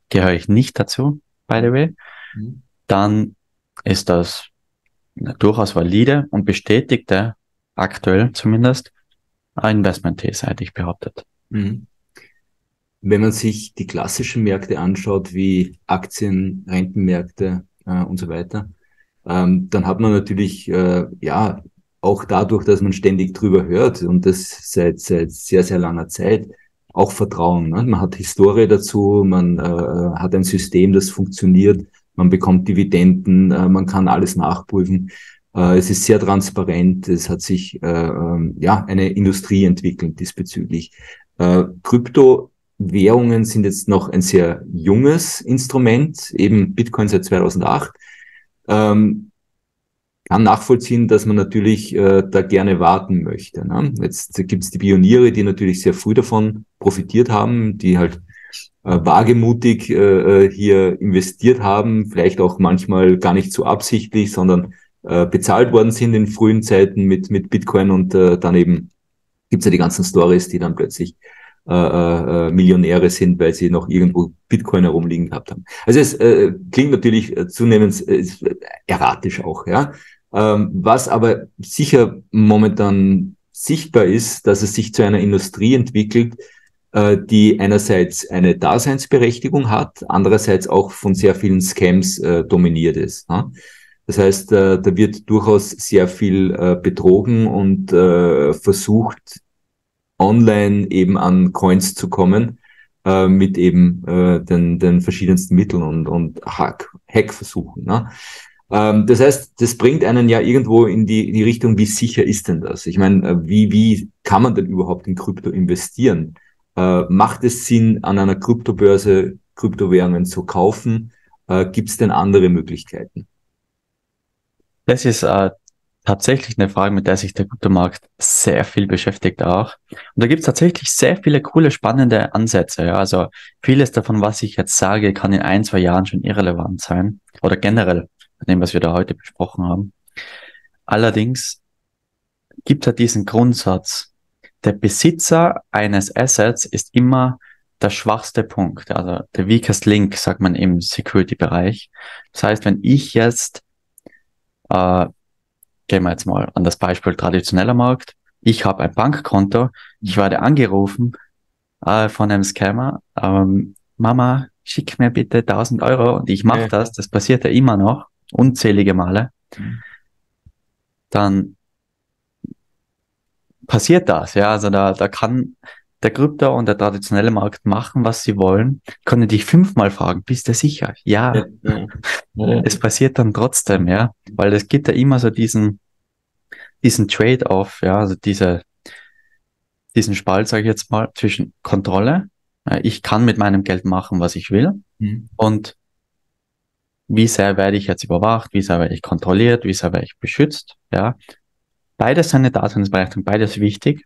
gehöre ich nicht dazu, by the way. Mhm. Dann ist das durchaus valide und bestätigte, aktuell zumindest, Investment-These, hätte ich behauptet. Mhm. Wenn man sich die klassischen Märkte anschaut, wie Aktien, Rentenmärkte, äh, und so weiter, ähm, dann hat man natürlich, äh, ja, auch dadurch, dass man ständig drüber hört und das seit, seit sehr, sehr langer Zeit, auch Vertrauen. Ne? Man hat Historie dazu, man äh, hat ein System, das funktioniert, man bekommt Dividenden, äh, man kann alles nachprüfen. Äh, es ist sehr transparent, es hat sich äh, äh, ja eine Industrie entwickelt diesbezüglich. Äh, Krypto Währungen sind jetzt noch ein sehr junges Instrument, eben Bitcoin seit 2008. Ähm, kann nachvollziehen, dass man natürlich äh, da gerne warten möchte. Ne? Jetzt gibt es die Pioniere, die natürlich sehr früh davon profitiert haben, die halt äh, wagemutig äh, äh hier investiert haben, vielleicht auch manchmal gar nicht so absichtlich, sondern äh, bezahlt worden sind in frühen Zeiten mit, mit Bitcoin und äh, dann eben gibt's ja die ganzen Stories, die dann plötzlich äh, äh, Millionäre sind, weil sie noch irgendwo Bitcoin herumliegen gehabt haben. Also es äh, klingt natürlich äh, zunehmend äh, erratisch auch, ja. Ähm, was aber sicher momentan sichtbar ist, dass es sich zu einer Industrie entwickelt, äh, die einerseits eine Daseinsberechtigung hat, andererseits auch von sehr vielen Scams äh, dominiert ist. Ja? Das heißt, äh, da wird durchaus sehr viel betrogen und versucht, online eben an Coins zu kommen, mit eben den, den verschiedensten Mitteln und, und Hack, Hackversuchen. Ne? Ähm, das heißt, das bringt einen ja irgendwo in die, die Richtung, wie sicher ist denn das? Ich meine, äh, wie, wie kann man denn überhaupt in Krypto investieren? Äh, macht es Sinn, an einer Kryptobörse Kryptowährungen zu kaufen? Äh, Gibt es denn andere Möglichkeiten? Das ist äh, tatsächlich eine Frage, mit der sich der gute Markt sehr viel beschäftigt auch. Und da gibt es tatsächlich sehr viele coole, spannende Ansätze. Ja. Also vieles davon, was ich jetzt sage, kann in ein, zwei Jahren schon irrelevant sein. Oder generell, dem, was wir da heute besprochen haben. Allerdings gibt es diesen Grundsatz, der Besitzer eines Assets ist immer der schwachste Punkt, also der weakest link, sagt man im Security-Bereich. Das heißt, wenn ich jetzt äh, gehen wir jetzt mal an das Beispiel traditioneller Markt. Ich habe ein Bankkonto, ich werde angerufen äh, von einem Scammer, ähm, Mama, schick mir bitte 1000 Euro und ich mache ja. das, das passiert ja immer noch, unzählige Male. Mhm. Dann passiert das, ja, also da, da kann der Krypto und der traditionelle Markt machen, was sie wollen, können dich fünfmal fragen, bist du sicher? Ja. ja, ja, ja. Es passiert dann trotzdem, ja, weil es gibt ja immer so diesen, diesen Trade-off, ja, also diese, diesen Spalt, sage ich jetzt mal, zwischen Kontrolle, ich kann mit meinem Geld machen, was ich will, mhm. und wie sehr werde ich jetzt überwacht, wie sehr werde ich kontrolliert, wie sehr werde ich beschützt, ja. Beides seine Daseinsberechtigung, beides wichtig.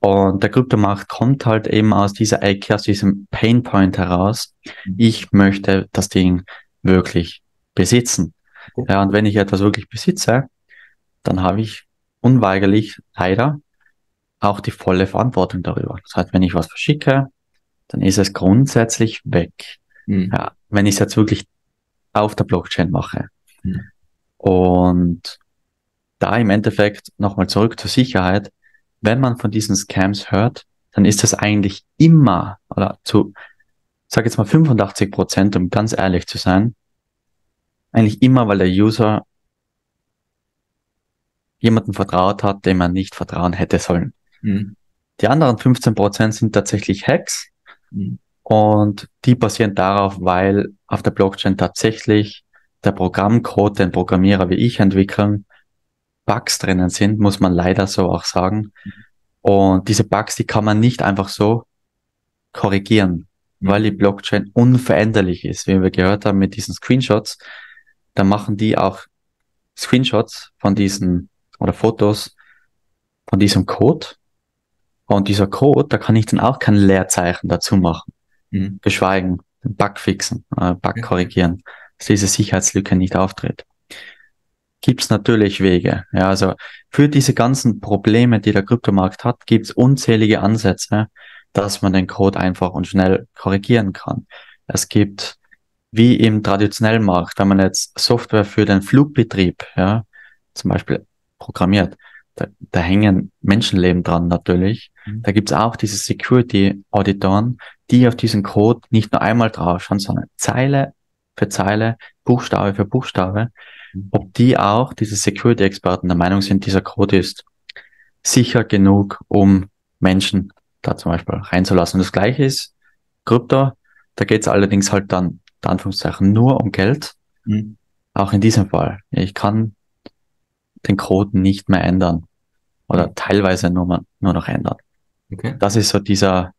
Und der Kryptomarkt kommt halt eben aus dieser Ecke, aus diesem Painpoint heraus. Mhm. Ich möchte das Ding wirklich besitzen. Okay. Ja, und wenn ich etwas wirklich besitze, dann habe ich unweigerlich leider auch die volle Verantwortung darüber. Das heißt, wenn ich was verschicke, dann ist es grundsätzlich weg. Mhm. Ja, wenn ich es jetzt wirklich auf der Blockchain mache. Mhm. Und da im Endeffekt nochmal zurück zur Sicherheit, wenn man von diesen Scams hört, dann ist das eigentlich immer, oder zu, sag jetzt mal 85 Prozent, um ganz ehrlich zu sein, eigentlich immer, weil der User jemanden vertraut hat, dem man nicht vertrauen hätte sollen. Mhm. Die anderen 15 Prozent sind tatsächlich Hacks mhm. Und die basieren darauf, weil auf der Blockchain tatsächlich der Programmcode, den Programmierer wie ich entwickeln, Bugs drinnen sind, muss man leider so auch sagen. Und diese Bugs, die kann man nicht einfach so korrigieren, mhm. weil die Blockchain unveränderlich ist. Wie wir gehört haben mit diesen Screenshots, da machen die auch Screenshots von diesen oder Fotos von diesem Code. Und dieser Code, da kann ich dann auch kein Leerzeichen dazu machen. Mhm. Geschweigen, Bug fixen, äh, Bug korrigieren, dass diese Sicherheitslücke nicht auftritt. Gibt's natürlich Wege. Ja, also für diese ganzen Probleme, die der Kryptomarkt hat, gibt's unzählige Ansätze, dass man den Code einfach und schnell korrigieren kann. Es gibt, wie im traditionellen Markt, wenn man jetzt Software für den Flugbetrieb, ja, zum Beispiel programmiert, da, da hängen Menschenleben dran natürlich. Mhm. Da gibt's auch diese Security-Auditoren, die auf diesen Code nicht nur einmal draufschauen, sondern Zeile für Zeile, Buchstabe für Buchstabe, mhm. ob die auch, diese Security-Experten der Meinung sind, dieser Code ist sicher genug, um Menschen da zum Beispiel reinzulassen. Und das gleiche ist Krypto, da geht es allerdings halt dann, in Anführungszeichen, nur um Geld. Mhm. Auch in diesem Fall. Ich kann den Code nicht mehr ändern oder teilweise nur, nur noch ändern. Okay. Das ist so dieser,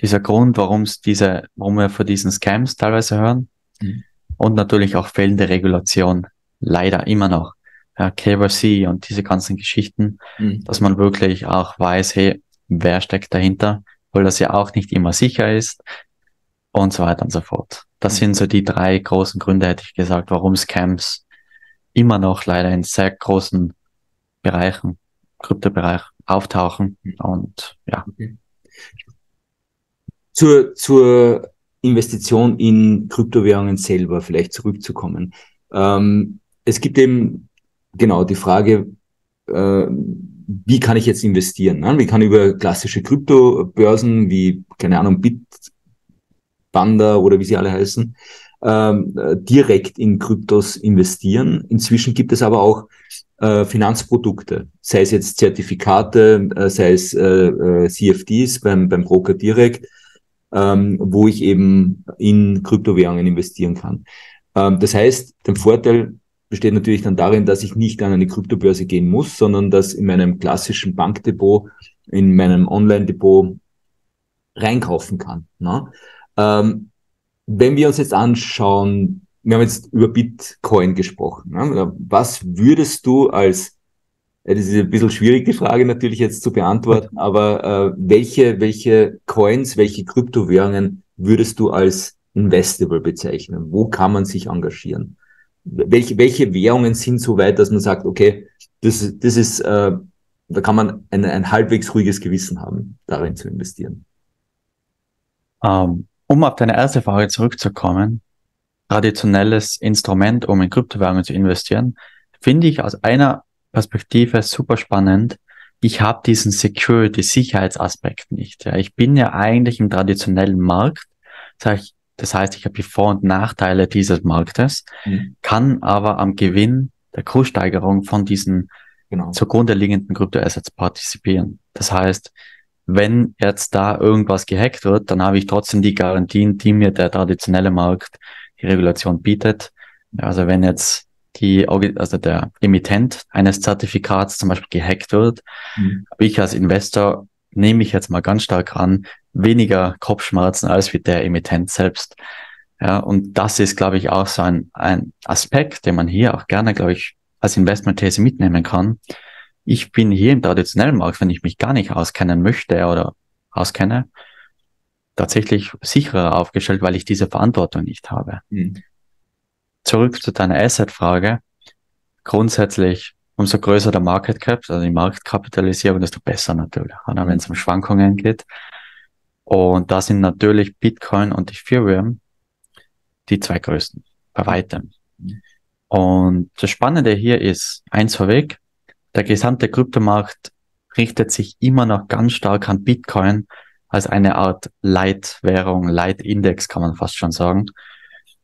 dieser Grund, warum es diese, warum wir vor diesen Scams teilweise hören. Mhm. Und natürlich auch fehlende Regulation. Leider immer noch. Ja, KYC und diese ganzen Geschichten, mhm. dass man wirklich auch weiß, hey, wer steckt dahinter, weil das ja auch nicht immer sicher ist und so weiter und so fort. Das mhm. sind so die drei großen Gründe, hätte ich gesagt, warum Scams immer noch leider in sehr großen Bereichen, Kryptobereich auftauchen und ja. Okay. Zur, zur Investition in Kryptowährungen selber vielleicht zurückzukommen. Ähm, es gibt eben genau die Frage, äh, wie kann ich jetzt investieren? Ne? Wie kann ich über klassische Kryptobörsen wie, keine Ahnung, Bitbanda oder wie sie alle heißen, ähm, direkt in Kryptos investieren. Inzwischen gibt es aber auch äh, Finanzprodukte, sei es jetzt Zertifikate, äh, sei es äh, äh CFDs beim, beim Broker direkt, ähm, wo ich eben in Kryptowährungen investieren kann. Ähm, das heißt, der Vorteil besteht natürlich dann darin, dass ich nicht an eine Kryptobörse gehen muss, sondern dass in meinem klassischen Bankdepot, in meinem Online-Depot reinkaufen kann. Ne? Ähm, wenn wir uns jetzt anschauen, wir haben jetzt über Bitcoin gesprochen. Ne? Was würdest du als, das ist ein bisschen schwierig, die Frage natürlich jetzt zu beantworten, aber äh, welche, welche Coins, welche Kryptowährungen würdest du als investable bezeichnen? Wo kann man sich engagieren? welche, welche Währungen sind so weit, dass man sagt, okay, das, das ist, äh, da kann man ein, ein halbwegs ruhiges Gewissen haben, darin zu investieren. Um, ähm, um auf deine erste Frage zurückzukommen, traditionelles Instrument, um in Kryptowährungen zu investieren, finde ich aus einer Perspektive super spannend. Ich habe diesen Security-Sicherheitsaspekt nicht. Ja. Ich bin ja eigentlich im traditionellen Markt. Das heißt, ich habe die Vor- und Nachteile dieses Marktes, mhm. kann aber am Gewinn der Kurssteigerung von diesen genau. zugrunde liegenden Kryptoassets partizipieren. Das heißt, wenn jetzt da irgendwas gehackt wird, dann habe ich trotzdem die Garantien, die mir der traditionelle Markt, die Regulation bietet. Also wenn jetzt die, also der Emittent eines Zertifikats zum Beispiel gehackt wird, mhm. habe ich als Investor, nehme ich jetzt mal ganz stark an, weniger Kopfschmerzen als wie der Emittent selbst. Ja, und das ist, glaube ich, auch so ein, ein Aspekt, den man hier auch gerne, glaube ich, als Investmentthese mitnehmen kann. Ich bin hier im traditionellen Markt, wenn ich mich gar nicht auskennen möchte oder auskenne, tatsächlich sicherer aufgestellt, weil ich diese Verantwortung nicht habe. Mhm. Zurück zu deiner Asset-Frage. Grundsätzlich, umso größer der Market Cap, also die Marktkapitalisierung, desto besser natürlich, wenn es um Schwankungen geht. Und da sind natürlich Bitcoin und Ethereum die zwei größten, bei weitem. Und das Spannende hier ist, eins vorweg, der gesamte Kryptomarkt richtet sich immer noch ganz stark an Bitcoin als eine Art Leitwährung, Leitindex kann man fast schon sagen.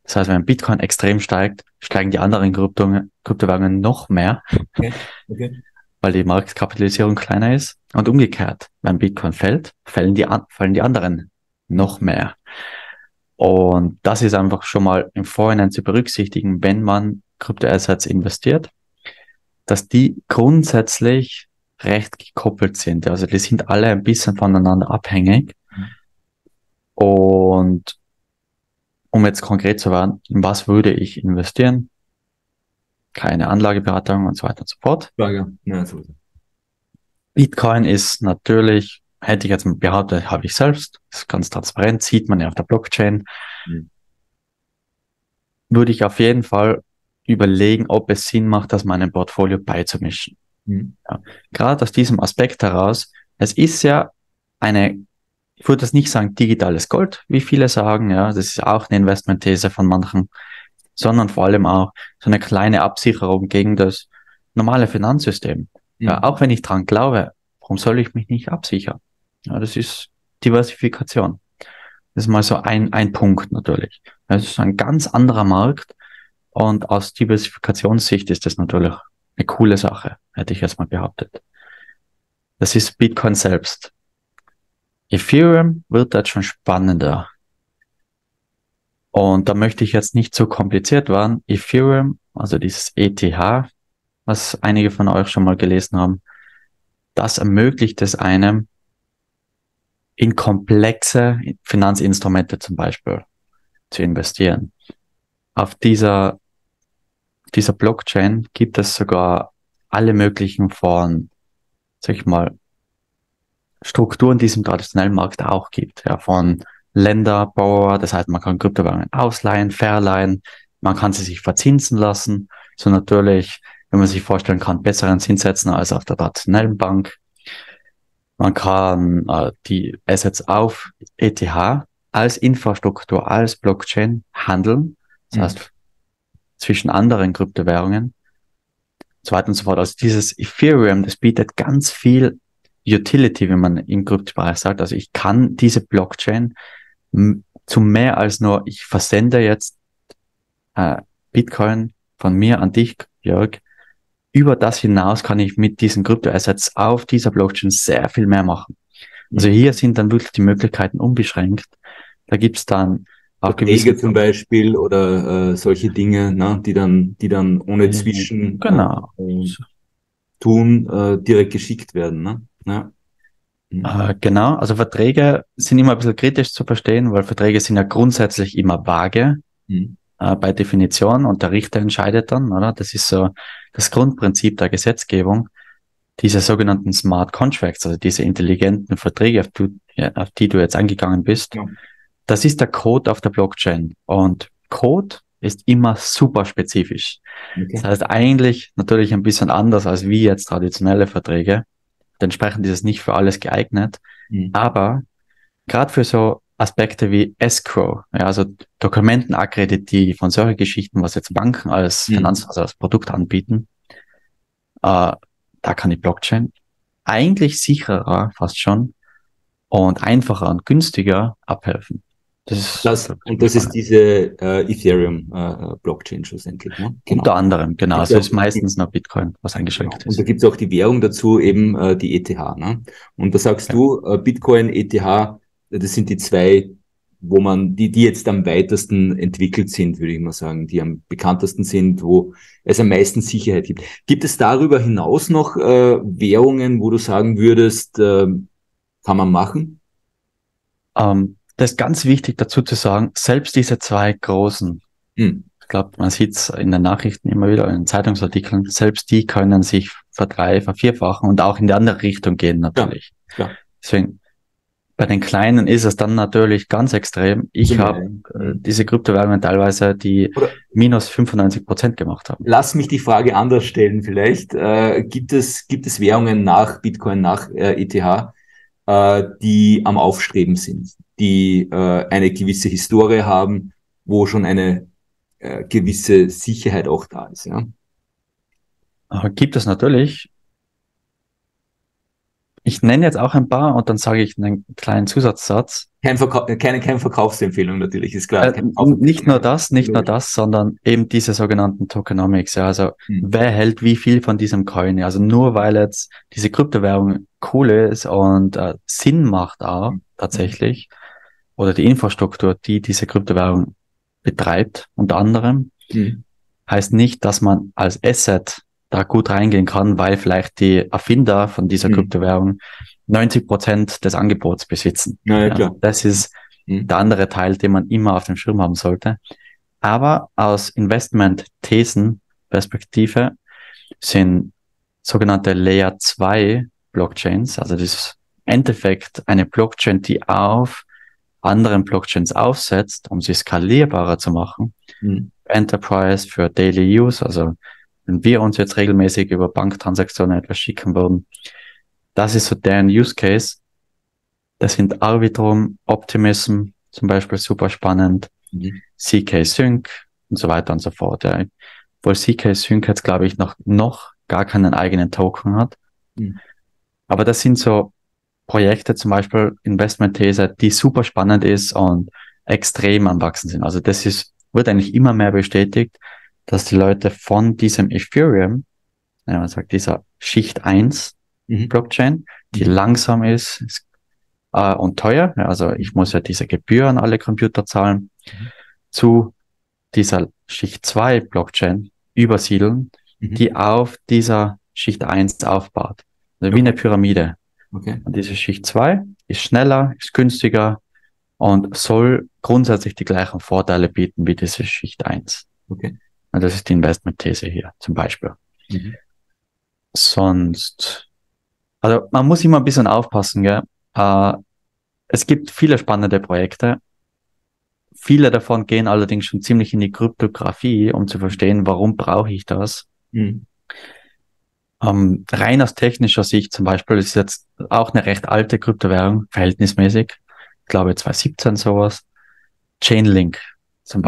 Das heißt, wenn Bitcoin extrem steigt, steigen die anderen Krypto Kryptowährungen noch mehr. Okay. Okay weil die Marktkapitalisierung kleiner ist. Und umgekehrt, wenn Bitcoin fällt, fallen die, fallen die anderen noch mehr. Und das ist einfach schon mal im Vorhinein zu berücksichtigen, wenn man Kryptoassets investiert, dass die grundsätzlich recht gekoppelt sind. Also die sind alle ein bisschen voneinander abhängig. Und um jetzt konkret zu werden, in was würde ich investieren? Keine Anlageberatung und so weiter und so fort. Frage. Ja, so. Bitcoin ist natürlich, hätte ich jetzt behauptet, habe ich selbst, ist ganz transparent, sieht man ja auf der Blockchain. Mhm. Würde ich auf jeden Fall überlegen, ob es Sinn macht, das meinem Portfolio beizumischen. Mhm. Ja. Gerade aus diesem Aspekt heraus, es ist ja eine, ich würde das nicht sagen digitales Gold, wie viele sagen, ja, das ist auch eine Investmentthese von manchen, sondern vor allem auch so eine kleine Absicherung gegen das normale Finanzsystem. Mhm. Ja, auch wenn ich dran glaube, warum soll ich mich nicht absichern? Ja, das ist Diversifikation. Das ist mal so ein, ein Punkt natürlich. Das ist ein ganz anderer Markt und aus Diversifikationssicht ist das natürlich eine coole Sache, hätte ich jetzt mal behauptet. Das ist Bitcoin selbst. Ethereum wird dort schon spannender. Und da möchte ich jetzt nicht zu kompliziert werden. Ethereum, also dieses ETH, was einige von euch schon mal gelesen haben, das ermöglicht es einem, in komplexe Finanzinstrumente zum Beispiel zu investieren. Auf dieser dieser Blockchain gibt es sogar alle möglichen von, sag ich mal, Strukturen, die es im traditionellen Markt auch gibt. Ja, von Länderbauer, das heißt, man kann Kryptowährungen ausleihen, verleihen, man kann sie sich verzinsen lassen. So natürlich, wenn man sich vorstellen kann, besseren Zinssätzen als auf der traditionellen Bank. Man kann äh, die Assets auf ETH als Infrastruktur, als Blockchain handeln. Das mhm. heißt, zwischen anderen Kryptowährungen. So weiter und so fort. Also dieses Ethereum, das bietet ganz viel Utility, wie man im Kryptobereich sagt. Also ich kann diese Blockchain zu mehr als nur, ich versende jetzt äh, Bitcoin von mir an dich, Jörg. Über das hinaus kann ich mit diesen Kryptoassets auf dieser Blockchain sehr viel mehr machen. Also hier sind dann wirklich die Möglichkeiten unbeschränkt. Da gibt's dann Verträge zum Beispiel oder äh, solche Dinge, ne, die dann, die dann ohne mhm. Zwischen genau. äh, tun äh, direkt geschickt werden. Ne? Ja. Mhm. Äh, genau, also Verträge sind immer ein bisschen kritisch zu verstehen, weil Verträge sind ja grundsätzlich immer vage mhm. äh, bei Definition und der Richter entscheidet dann, oder? Das ist so das Grundprinzip der Gesetzgebung. Diese sogenannten Smart Contracts, also diese intelligenten Verträge, auf, du, auf die du jetzt angegangen bist, ja das ist der Code auf der Blockchain. Und Code ist immer super spezifisch. Okay. Das heißt eigentlich natürlich ein bisschen anders als wie jetzt traditionelle Verträge. Entsprechend ist es nicht für alles geeignet. Mhm. Aber gerade für so Aspekte wie Escrow, ja, also Dokumentenakkreditie von solchen Geschichten, was jetzt Banken als mhm. Finanz, also als Produkt anbieten, äh, da kann die Blockchain eigentlich sicherer fast schon und einfacher und günstiger abhelfen. Das ist das, und das ist diese äh, Ethereum-Blockchain äh, schlussendlich. Ne? Genau. Unter anderem, genau. Also ist meistens noch Bitcoin, was eingeschränkt genau. ist. Und da gibt es auch die Währung dazu, eben äh, die ETH. Ne? Und da sagst ja. du, äh, Bitcoin, ETH, das sind die zwei, wo man, die, die jetzt am weitesten entwickelt sind, würde ich mal sagen, die am bekanntesten sind, wo es am meisten Sicherheit gibt. Gibt es darüber hinaus noch äh, Währungen, wo du sagen würdest, äh, kann man machen? Ähm, das ist ganz wichtig dazu zu sagen, selbst diese zwei großen, hm. ich glaube, man sieht es in den Nachrichten immer wieder, in Zeitungsartikeln, selbst die können sich verdrei, vervierfachen und auch in die andere Richtung gehen natürlich. Ja, ja. Deswegen, bei den Kleinen ist es dann natürlich ganz extrem. Ich habe äh, diese Kryptowährungen teilweise, die Oder minus 95 Prozent gemacht haben. Lass mich die Frage anders stellen vielleicht. Äh, gibt, es, gibt es Währungen nach Bitcoin, nach äh, ETH, äh, die am Aufstreben sind? die äh, eine gewisse Historie haben, wo schon eine äh, gewisse Sicherheit auch da ist. Ja? Gibt es natürlich. Ich nenne jetzt auch ein paar und dann sage ich einen kleinen Zusatzsatz. Kein Verkau keine, keine Verkaufsempfehlung natürlich, ist klar. Äh, nicht nur das, nicht nur das, sondern eben diese sogenannten Tokenomics. Ja, also hm. wer hält wie viel von diesem Coin? Also nur weil jetzt diese Kryptowährung cool ist und äh, Sinn macht auch hm. tatsächlich, oder die Infrastruktur, die diese Kryptowährung betreibt, unter anderem, mhm. heißt nicht, dass man als Asset da gut reingehen kann, weil vielleicht die Erfinder von dieser mhm. Kryptowährung 90 Prozent des Angebots besitzen. Ja, ja, klar. Das ist mhm. der andere Teil, den man immer auf dem Schirm haben sollte. Aber aus Investment-Thesen-Perspektive sind sogenannte Layer 2 Blockchains, also das ist im Endeffekt eine Blockchain, die auf anderen Blockchains aufsetzt, um sie skalierbarer zu machen. Mhm. Enterprise für Daily Use, also wenn wir uns jetzt regelmäßig über Banktransaktionen etwas schicken würden, das ist so deren Use Case. Das sind Arbitrum, Optimism zum Beispiel super spannend, mhm. CK Sync und so weiter und so fort. Ja. Obwohl CK Sync jetzt, glaube ich, noch, noch gar keinen eigenen Token hat. Mhm. Aber das sind so Projekte, zum Beispiel Investment-These, die super spannend ist und extrem am Wachsen sind. Also das ist, wird eigentlich immer mehr bestätigt, dass die Leute von diesem Ethereum, ja, man sagt dieser Schicht 1 mhm. Blockchain, die mhm. langsam ist, ist äh, und teuer, also ich muss ja diese Gebühr an alle Computer zahlen, mhm. zu dieser Schicht 2 Blockchain übersiedeln, mhm. die auf dieser Schicht 1 aufbaut. Also wie eine Pyramide. Okay. Und diese Schicht 2 ist schneller, ist günstiger und soll grundsätzlich die gleichen Vorteile bieten wie diese Schicht 1. Okay. Das ist die Investment-These hier zum Beispiel. Mhm. Sonst, also man muss immer ein bisschen aufpassen, gell? Äh, es gibt viele spannende Projekte. Viele davon gehen allerdings schon ziemlich in die Kryptographie, um zu verstehen, warum brauche ich das. Mhm. Ähm, rein aus technischer Sicht zum Beispiel ist jetzt auch eine recht alte Kryptowährung, verhältnismäßig. Ich glaube 2017 sowas. Chainlink zum mhm.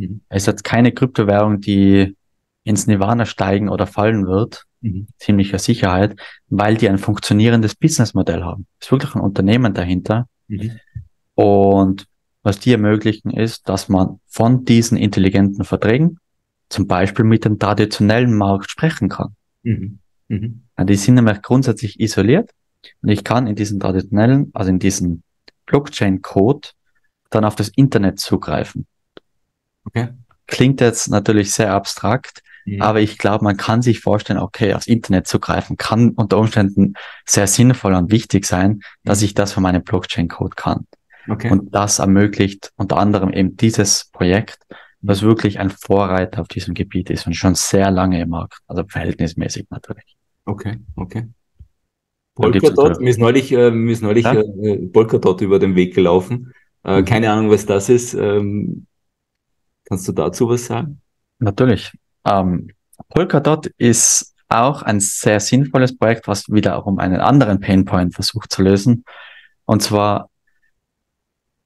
Mhm. Ist jetzt keine Kryptowährung, die ins Nirvana steigen oder fallen wird, mhm. ziemlicher Sicherheit, weil die ein funktionierendes Businessmodell haben. ist wirklich ein Unternehmen dahinter. Mhm. Und was die ermöglichen ist, dass man von diesen intelligenten Verträgen zum Beispiel mit dem traditionellen Markt sprechen kann. Mhm. Mhm. Die sind nämlich grundsätzlich isoliert und ich kann in diesen traditionellen, also in diesen Blockchain-Code dann auf das Internet zugreifen. Okay. Klingt jetzt natürlich sehr abstrakt, mhm. aber ich glaube, man kann sich vorstellen, okay, aufs Internet zugreifen kann unter Umständen sehr sinnvoll und wichtig sein, dass mhm. ich das für meinen Blockchain-Code kann. Okay. Und das ermöglicht unter anderem eben dieses Projekt, was wirklich ein Vorreiter auf diesem Gebiet ist und schon sehr lange im Markt, also verhältnismäßig natürlich. Okay, okay. Polkadot, mir ist neulich, äh, mir ist neulich ja? äh, Polkadot über den Weg gelaufen. Äh, mhm. Keine Ahnung, was das ist. Ähm, kannst du dazu was sagen? Natürlich. Ähm, Polkadot ist auch ein sehr sinnvolles Projekt, was wiederum einen anderen Painpoint versucht zu lösen. Und zwar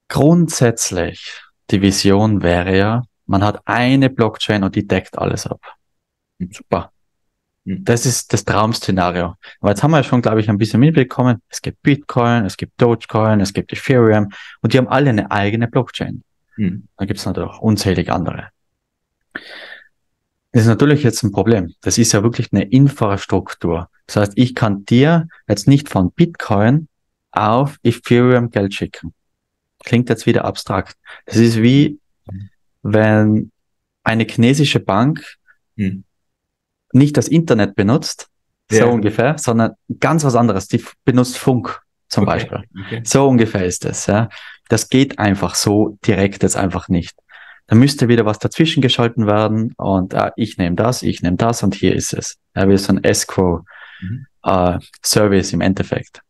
grundsätzlich die Vision wäre ja, man hat eine Blockchain und die deckt alles ab. Hm. Super. Hm. Das ist das Traum-Szenario. Aber jetzt haben wir schon, glaube ich, ein bisschen mitbekommen. Es gibt Bitcoin, es gibt Dogecoin, es gibt Ethereum und die haben alle eine eigene Blockchain. Mhm. Da gibt es natürlich auch unzählig andere. Das ist natürlich jetzt ein Problem. Das ist ja wirklich eine Infrastruktur. Das heißt, ich kann dir jetzt nicht von Bitcoin auf Ethereum Geld schicken. Klingt jetzt wieder abstrakt. Das ist wie, wenn eine chinesische Bank hm. nicht das Internet benutzt, ja. so ungefähr, sondern ganz was anderes. Die benutzt Funk zum okay. Beispiel. Okay. So ungefähr ist es. Ja. Das geht einfach so direkt jetzt einfach nicht. Da müsste wieder was dazwischen geschalten werden und äh, ich nehme das, ich nehme das und hier ist es. Ja, wie so ein Escrow-Service mhm. äh, im Endeffekt.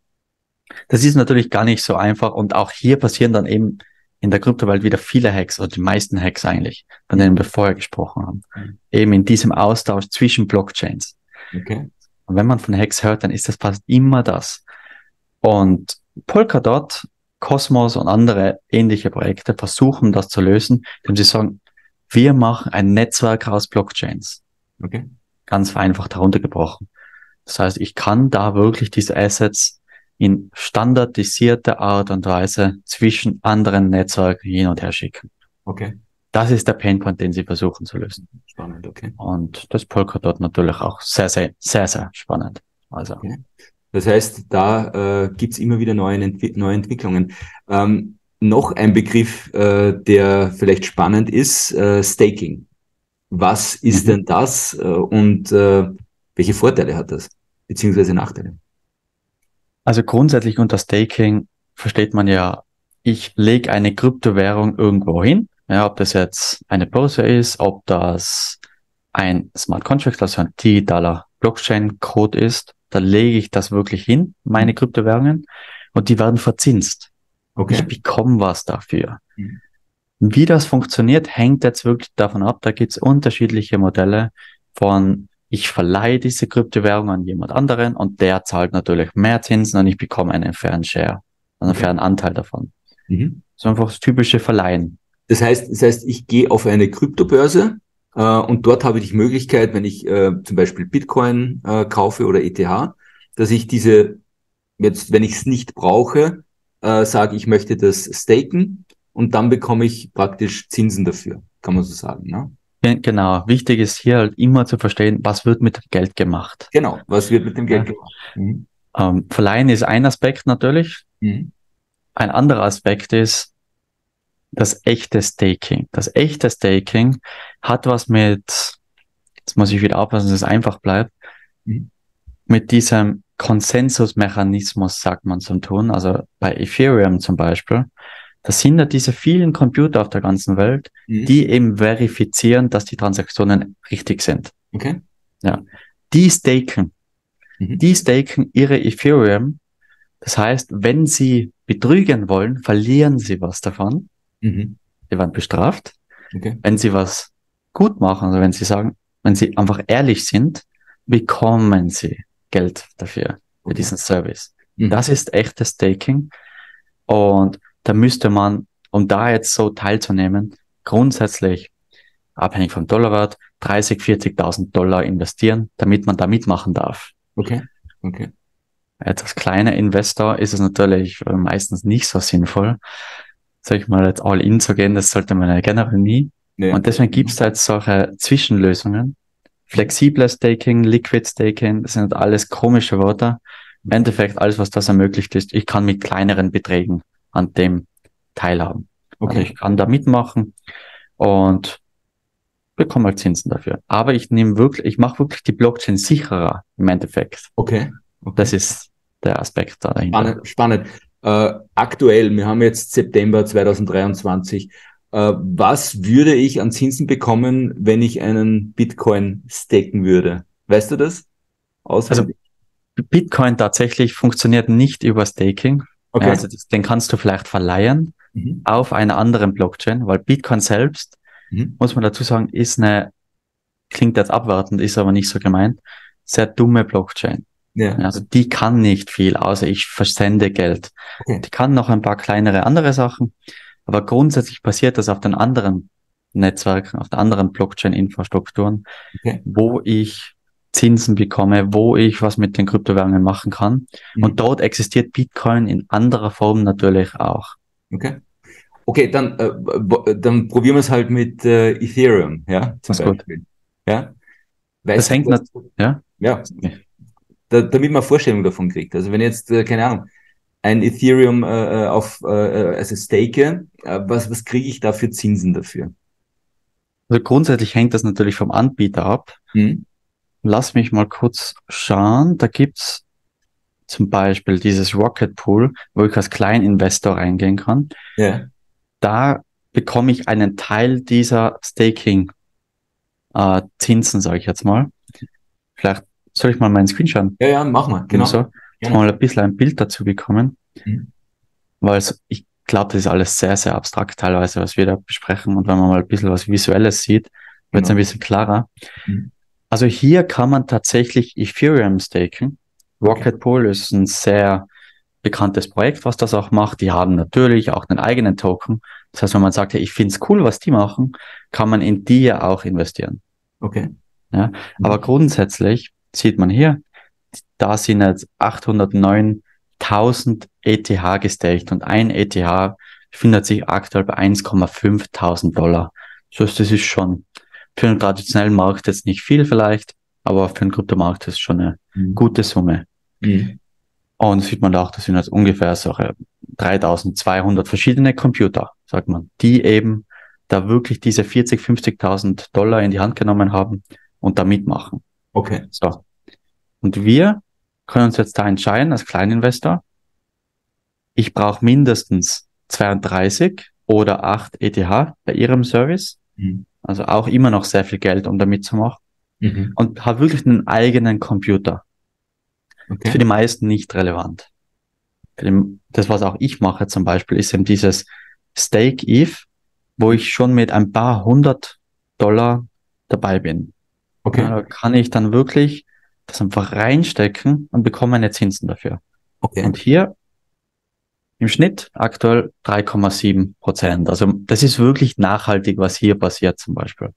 Das ist natürlich gar nicht so einfach und auch hier passieren dann eben in der Kryptowelt wieder viele Hacks, oder die meisten Hacks eigentlich, von denen wir vorher gesprochen haben. Mhm. Eben in diesem Austausch zwischen Blockchains. Okay. Und wenn man von Hacks hört, dann ist das fast immer das. Und Polkadot, Cosmos und andere ähnliche Projekte versuchen das zu lösen, indem sie sagen, wir machen ein Netzwerk aus Blockchains. Okay. Ganz vereinfacht heruntergebrochen. Das heißt, ich kann da wirklich diese Assets in standardisierter Art und Weise zwischen anderen Netzwerken hin und her schicken. Okay. Das ist der Painpoint, den sie versuchen zu lösen. Spannend, okay. Und das Polkadot natürlich auch sehr, sehr, sehr, sehr spannend. Also. Okay. Das heißt, da äh, gibt's immer wieder neue, Entwi neue Entwicklungen. Ähm, noch ein Begriff, äh, der vielleicht spannend ist, äh, Staking. Was ist mhm. denn das äh, und äh, Welche Vorteile hat das? Beziehungsweise Nachteile? Also grundsätzlich unter Staking versteht man ja, ich lege eine Kryptowährung irgendwo hin, ja, ob das jetzt eine Börse ist, ob das ein Smart Contract, also ein digitaler Blockchain-Code ist, da lege ich das wirklich hin, meine mhm. Kryptowährungen, und die werden verzinst. Okay. Ich bekomme was dafür. Mhm. Wie das funktioniert, hängt jetzt wirklich davon ab. Da gibt es unterschiedliche Modelle von ich verleihe diese Kryptowährung an jemand anderen und der zahlt natürlich mehr Zinsen und ich bekomme einen fairen Share, einen okay. fairen Anteil davon. Mhm. So einfach das typische Verleihen. Das heißt, das heißt, ich gehe auf eine Kryptobörse und dort habe ich die Möglichkeit, wenn ich äh, zum Beispiel Bitcoin äh, kaufe oder ETH, dass ich diese jetzt, wenn ich es nicht brauche, äh, sage, ich möchte das staken und dann bekomme ich praktisch Zinsen dafür, kann man so sagen. Ne? Genau, wichtig ist hier halt immer zu verstehen, was wird mit dem Geld gemacht. Genau, was wird mit dem Geld ja. gemacht. Mhm. Ähm, Verleihen ist ein Aspekt natürlich. Mhm. Ein anderer Aspekt ist das echte Staking. Das echte Staking hat was mit, jetzt muss ich wieder aufpassen, dass es einfach bleibt, mhm. mit diesem Konsensusmechanismus, sagt man zum tun. Also bei Ethereum zum Beispiel das sind ja diese vielen Computer auf der ganzen Welt, mhm. die eben verifizieren, dass die Transaktionen richtig sind. Okay. Ja. Die staken. Mhm. Die staken ihre Ethereum. Das heißt, wenn sie betrügen wollen, verlieren sie was davon. Mhm. Sie werden bestraft. Okay. Wenn sie was gut machen, also wenn sie sagen, wenn sie einfach ehrlich sind, bekommen sie Geld dafür, für okay. diesen Service. Mhm. Das ist echtes Staking. Und da müsste man, um da jetzt so teilzunehmen, grundsätzlich abhängig vom Dollarwert 30, 40.000 Dollar investieren, damit man da mitmachen darf. Okay, okay. Als kleiner Investor ist es natürlich meistens nicht so sinnvoll, sag ich mal, jetzt all in zu gehen, das sollte man ja generell nie. Nee. Und deswegen gibt es da jetzt solche Zwischenlösungen. Flexibles Staking, Liquid Staking, das sind alles komische Wörter. Im Endeffekt alles, was das ermöglicht ist, ich kann mit kleineren Beträgen an dem teilhaben. Okay. Also ich kann da mitmachen und bekomme halt Zinsen dafür. Aber ich nehme wirklich, ich mache wirklich die Blockchain sicherer im Endeffekt. Okay. okay. Das ist der Aspekt da dahinter. Spannend. spannend. Äh, aktuell, wir haben jetzt September 2023. Äh, was würde ich an Zinsen bekommen, wenn ich einen Bitcoin staken würde? Weißt du das? Außer also Bitcoin tatsächlich funktioniert nicht über Staking. Okay. Also das, den kannst du vielleicht verleihen mhm. auf einer anderen Blockchain, weil Bitcoin selbst, mhm. muss man dazu sagen, ist eine, klingt jetzt abwartend, ist aber nicht so gemeint, sehr dumme Blockchain. Ja. Also die kann nicht viel, außer ich versende Geld. Okay. Die kann noch ein paar kleinere andere Sachen, aber grundsätzlich passiert das auf den anderen Netzwerken, auf den anderen Blockchain-Infrastrukturen, okay. wo ich Zinsen bekomme, wo ich was mit den Kryptowährungen machen kann. Mhm. Und dort existiert Bitcoin in anderer Form natürlich auch. Okay. Okay, dann, äh, dann probieren wir es halt mit äh, Ethereum, ja, zum das Beispiel. Gut. Ja. Weißt das hängt natürlich, ja? Ja. Da, damit man Vorstellung davon kriegt. Also wenn jetzt, äh, keine Ahnung, ein Ethereum äh, äh auf äh, also stake, äh, was, was kriege ich da für Zinsen dafür? Also grundsätzlich hängt das natürlich vom Anbieter ab. Mhm. Lass mich mal kurz schauen. Da gibt's zum Beispiel dieses Rocket Pool, wo ich als Kleininvestor reingehen kann. Ja. Da bekomme ich einen Teil dieser Staking äh, Zinsen, sage ich jetzt mal. Vielleicht soll ich mal meinen Screen schauen. Ja, ja, mach mal. Genau. So, ja. mal ein bisschen ein Bild dazu bekommen. Mhm. Weil es, ich glaube, das ist alles sehr, sehr abstrakt teilweise, was wir da besprechen. Und wenn man mal ein bisschen was Visuelles sieht, wird es genau. ein bisschen klarer. Mhm. Also hier kann man tatsächlich Ethereum staken. Rocket Pool ist ein sehr bekanntes Projekt, was das auch macht. Die haben natürlich auch einen eigenen Token. Das heißt, wenn man sagt, ja, ich finde es cool, was die machen, kann man in die ja auch investieren. Okay. Ja, mhm. aber grundsätzlich sieht man hier, da sind jetzt 809.000 ETH gestaked und ein ETH findet sich aktuell bei 1,5.000 Dollar. So ist das ist schon für einen traditionellen Markt jetzt nicht viel vielleicht, aber für einen Kryptomarkt ist es schon eine mhm. gute Summe. Mhm. Und sieht man da auch, das sind jetzt ungefähr so 3200 verschiedene Computer, sagt man, die eben da wirklich diese 40, 50.000 Dollar in die Hand genommen haben und da mitmachen. Okay. So. Und wir können uns jetzt da entscheiden als Kleininvestor. Ich brauche mindestens 32 oder 8 ETH bei Ihrem Service. Mhm. Also auch immer noch sehr viel Geld, um damit zu machen. Mhm. Und habe wirklich einen eigenen Computer. Okay. Für die meisten nicht relevant. Das, was auch ich mache zum Beispiel, ist eben dieses Stake Eve, wo ich schon mit ein paar hundert Dollar dabei bin. Okay. da kann ich dann wirklich das einfach reinstecken und bekomme meine Zinsen dafür. Okay. Und hier im Schnitt aktuell 3,7 Prozent. Also das ist wirklich nachhaltig, was hier passiert zum Beispiel.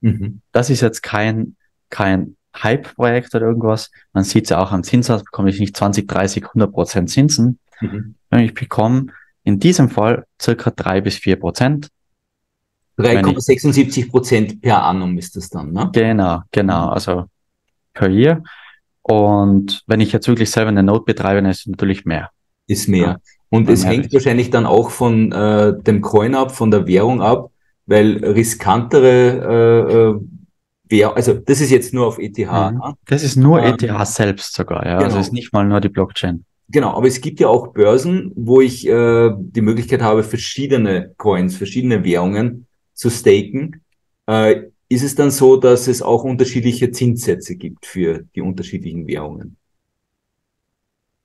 Mhm. Das ist jetzt kein, kein Hype-Projekt oder irgendwas. Man sieht es ja auch am Zinssatz, bekomme ich nicht 20, 30, 100 Prozent Zinsen. Mhm. Ich bekomme in diesem Fall circa drei bis vier Prozent. 3,76 Prozent per annum ist das dann, ne? Genau, genau. Also per year. Und wenn ich jetzt wirklich selber eine Note betreibe, dann ist es natürlich mehr. Ist mehr. Ja. Und es hängt wahrscheinlich dann auch von äh, dem Coin ab, von der Währung ab, weil riskantere äh, Währung, also das ist jetzt nur auf ETH. Mhm. Ne? Das ist nur ähm, ETH selbst sogar, ja. Also genau. Also ist nicht mal nur die Blockchain. Genau, aber es gibt ja auch Börsen, wo ich äh, die Möglichkeit habe, verschiedene Coins, verschiedene Währungen zu staken. Äh, ist es dann so, dass es auch unterschiedliche Zinssätze gibt für die unterschiedlichen Währungen?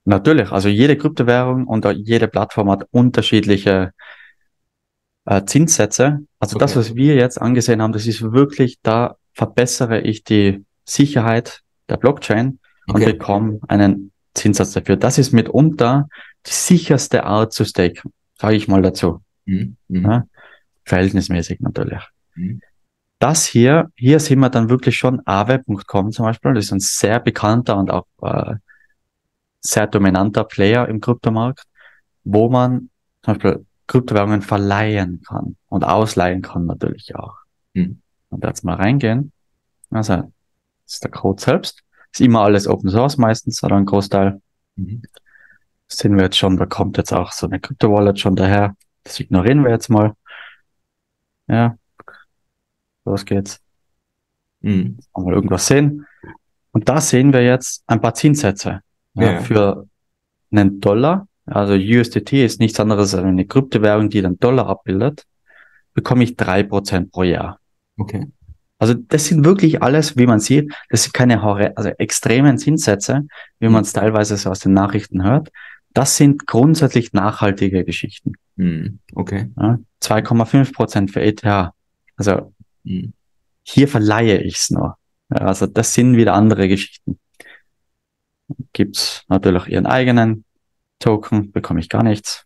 Natürlich, also jede Kryptowährung und jede Plattform hat unterschiedliche äh, Zinssätze. Also okay. das, was wir jetzt angesehen haben, das ist wirklich, da verbessere ich die Sicherheit der Blockchain okay. und bekomme einen Zinssatz dafür. Das ist mitunter die sicherste Art zu staken, sage ich mal dazu. Mhm. mhm. Ja, verhältnismäßig natürlich. Mhm. Das hier, hier sehen wir dann wirklich schon aave.com zum Beispiel, das ist ein sehr bekannter und auch äh, sehr dominanter Player im Kryptomarkt, wo man zum Beispiel Kryptowährungen verleihen kann und ausleihen kann natürlich auch. Mhm. Und jetzt mal reingehen. Also, das ist der Code selbst. Ist immer alles Open Source meistens, oder ein Großteil. Mhm. Das sehen wir jetzt schon, da kommt jetzt auch so eine Crypto-Wallet schon daher. Das ignorieren wir jetzt mal. Ja. Los geht's. Mhm. Mal irgendwas sehen. Und da sehen wir jetzt ein paar Zinssätze. Ja, ja. Für einen Dollar, also USDT ist nichts anderes als eine Kryptowährung, die den Dollar abbildet, bekomme ich drei Prozent pro Jahr. Okay. Also das sind wirklich alles, wie man sieht, das sind keine also extremen Zinssätze, wie man es teilweise so aus den Nachrichten hört. Das sind grundsätzlich nachhaltige Geschichten. Hm, okay. Ja, 2,5 Prozent für ETH. Also hm. hier verleihe ich es nur. Ja, also das sind wieder andere Geschichten. Gibt's natürlich ihren eigenen Token, bekomme ich gar nichts.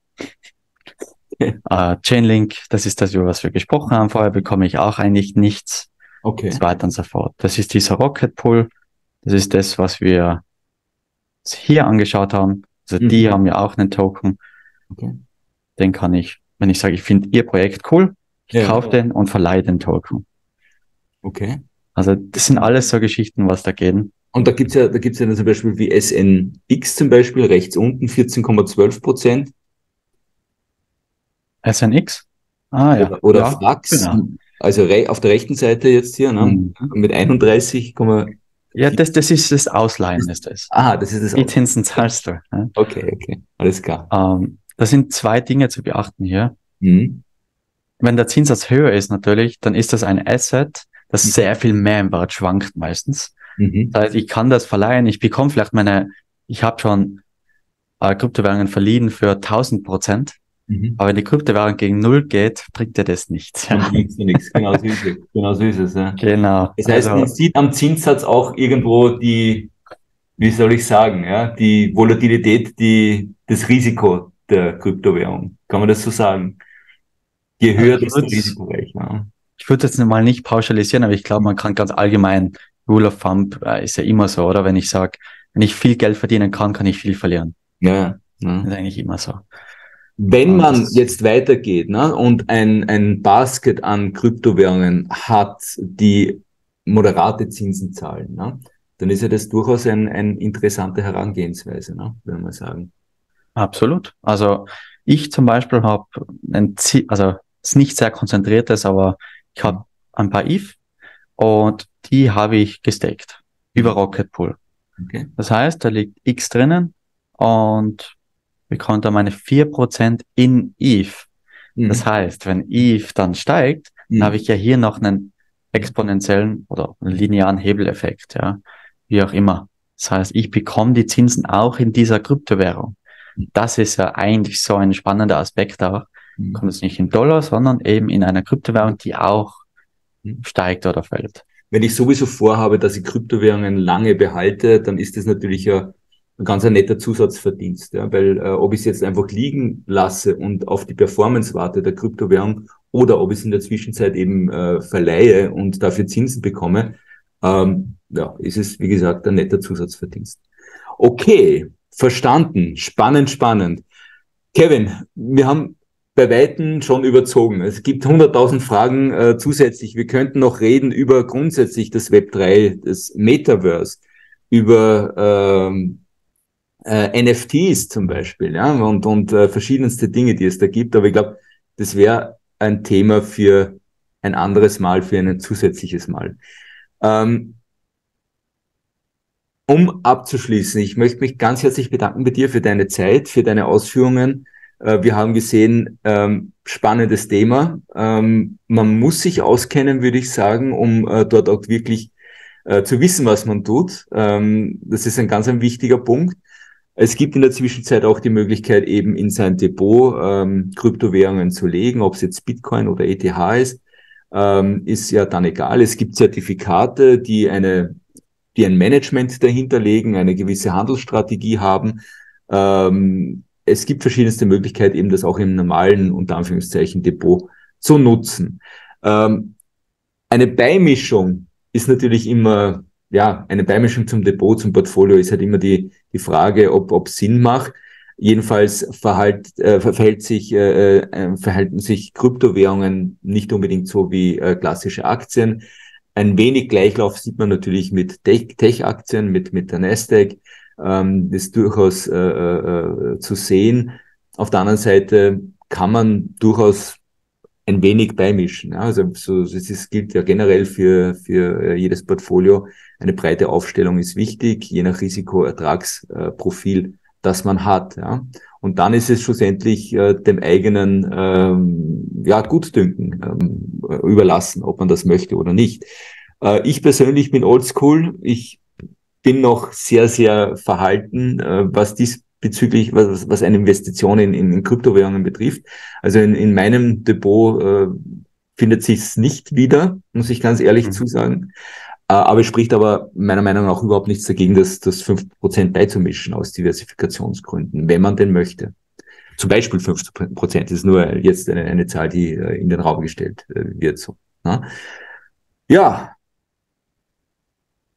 uh, Chainlink, das ist das, über was wir gesprochen haben vorher, bekomme ich auch eigentlich nichts. Okay. Und so weiter und so fort. Das ist dieser Rocket Pool. Das ist das, was wir hier angeschaut haben. Also mhm. die haben ja auch einen Token. Okay. Den kann ich, wenn ich sage, ich finde ihr Projekt cool, ich ja, kaufe ja. den und verleihe den Token. Okay. Also das sind alles so Geschichten, was da gehen. Und da gibt's ja, da gibt's ja zum Beispiel wie SNX zum Beispiel, rechts unten 14,12 Prozent. SNX? Ah ja. Oder, oder ja, Frax, genau. also auf der rechten Seite jetzt hier, ne, mhm. mit 31, ja, das, das ist das Ausleihen, ist das. Ah, das ist das Die Zinsen zahlst du. Ja? Okay, okay, alles klar. Ähm, das sind zwei Dinge zu beachten hier. Mhm. Wenn der Zinssatz höher ist natürlich, dann ist das ein Asset, das mhm. sehr viel mehr im Wert schwankt meistens. Mhm. Das heißt, ich kann das verleihen, ich bekomme vielleicht meine, ich habe schon äh, Kryptowährungen verliehen für 1000 Prozent Mhm. Aber wenn die Kryptowährung gegen Null geht, bringt dir das nichts. Ja. Nichts, nichts. Genau so ist es. Genau so ist es. Ja. Genau. Das heißt, also, man sieht am Zinssatz auch irgendwo die, wie soll ich sagen, ja, die Volatilität, die, das Risiko der Kryptowährung. Kann man das so sagen? Je höher, desto risikoreicher. Ich würde jetzt mal nicht pauschalisieren, aber ich glaube, man kann ganz allgemein, Rule of Thumb äh, ist ja immer so, oder? Wenn ich sage, wenn ich viel Geld verdienen kann, kann ich viel verlieren. Ja. ja. Das ist eigentlich immer so. Wenn man jetzt weitergeht ne, und ein, ein Basket an Kryptowährungen hat, die moderate Zinsen zahlen, ne, dann ist ja das durchaus ein, ein interessante Herangehensweise, ne, würde man sagen. Absolut. Also ich zum Beispiel habe ein Ziel, also es ist nicht sehr konzentriertes, aber ich habe ein paar ETH und die habe ich gestaked über Rocket Pool. Okay. Das heißt, da liegt X drinnen und bekomme da meine 4% in Eve. Mhm. Das heißt, wenn Eve dann steigt, mhm. dann habe ich ja hier noch einen exponentiellen oder linearen Hebeleffekt, ja, wie auch immer. Das heißt, ich bekomme die Zinsen auch in dieser Kryptowährung. Das ist ja eigentlich so ein spannender Aspekt auch. Mhm. Kommt es nicht in Dollar, sondern eben in einer Kryptowährung, die auch mhm. steigt oder fällt. Wenn ich sowieso vorhabe, dass ich Kryptowährungen lange behalte, dann ist das natürlich ja ein ganz ein netter Zusatzverdienst, ja, weil äh, ob ich es jetzt einfach liegen lasse und auf die Performance warte der Kryptowährung oder ob ich es in der Zwischenzeit eben äh, verleihe und dafür Zinsen bekomme, ähm, ja, ist es, wie gesagt, ein netter Zusatzverdienst. Okay, verstanden. Spannend, spannend. Kevin, wir haben bei Weitem schon überzogen. Es gibt 100.000 Fragen äh, zusätzlich. Wir könnten noch reden über grundsätzlich das Web 3, das Metaverse, über ähm, äh, NFTs zum Beispiel, ja, und, und äh, verschiedenste Dinge, die es da gibt. Aber ich glaube, das wäre ein Thema für ein anderes Mal, für ein zusätzliches Mal. Ähm, um abzuschließen, ich möchte mich ganz herzlich bedanken bei dir für deine Zeit, für deine Ausführungen. Äh, wir haben gesehen, ähm, spannendes Thema. Ähm, man muss sich auskennen, würde ich sagen, um äh, dort auch wirklich äh, zu wissen, was man tut. Ähm, das ist ein ganz ein wichtiger Punkt. Es gibt in der Zwischenzeit auch die Möglichkeit, eben in sein Depot ähm, Kryptowährungen zu legen, ob es jetzt Bitcoin oder ETH ist, ist ja dann egal. Es gibt Zertifikate, die eine, die ein Management dahinter legen, eine gewisse Handelsstrategie haben. Ähm, es gibt verschiedenste Möglichkeiten, eben das auch im normalen, unter Anführungszeichen, Depot zu nutzen. Ähm, eine Beimischung ist natürlich immer ja, eine Beimischung zum Depot, zum Portfolio ist halt immer die, die Frage, ob, ob Sinn macht. Jedenfalls verhalt, äh, verhält sich, äh, äh, verhalten sich Kryptowährungen nicht unbedingt so wie äh, klassische Aktien. Ein wenig Gleichlauf sieht man natürlich mit Tech-Aktien, mit, mit der Nasdaq. Ähm, das durchaus äh, äh, zu sehen. Auf der anderen Seite kann man durchaus ein wenig beimischen. Ja? Also so, das ist, gilt ja generell für, für äh, jedes Portfolio. Eine breite Aufstellung ist wichtig, je nach Risikoertragsprofil, das man hat. Ja? Und dann ist es schlussendlich äh, dem eigenen ähm, ja, Gutdünken ähm, überlassen, ob man das möchte oder nicht. Äh, ich persönlich bin oldschool. Ich bin noch sehr, sehr verhalten, äh, was dies bezüglich, was, was eine Investition in, in, in Kryptowährungen betrifft. Also in, in meinem Depot äh, findet sich es nicht wieder, muss ich ganz ehrlich mhm. zusagen. Äh, aber es spricht aber meiner Meinung nach überhaupt nichts dagegen, das, das fünf Prozent beizumischen aus Diversifikationsgründen, wenn man denn möchte. Zum Beispiel 50 Prozent ist nur jetzt eine, eine Zahl, die äh, in den Raum gestellt äh, wird. So, ne? Ja,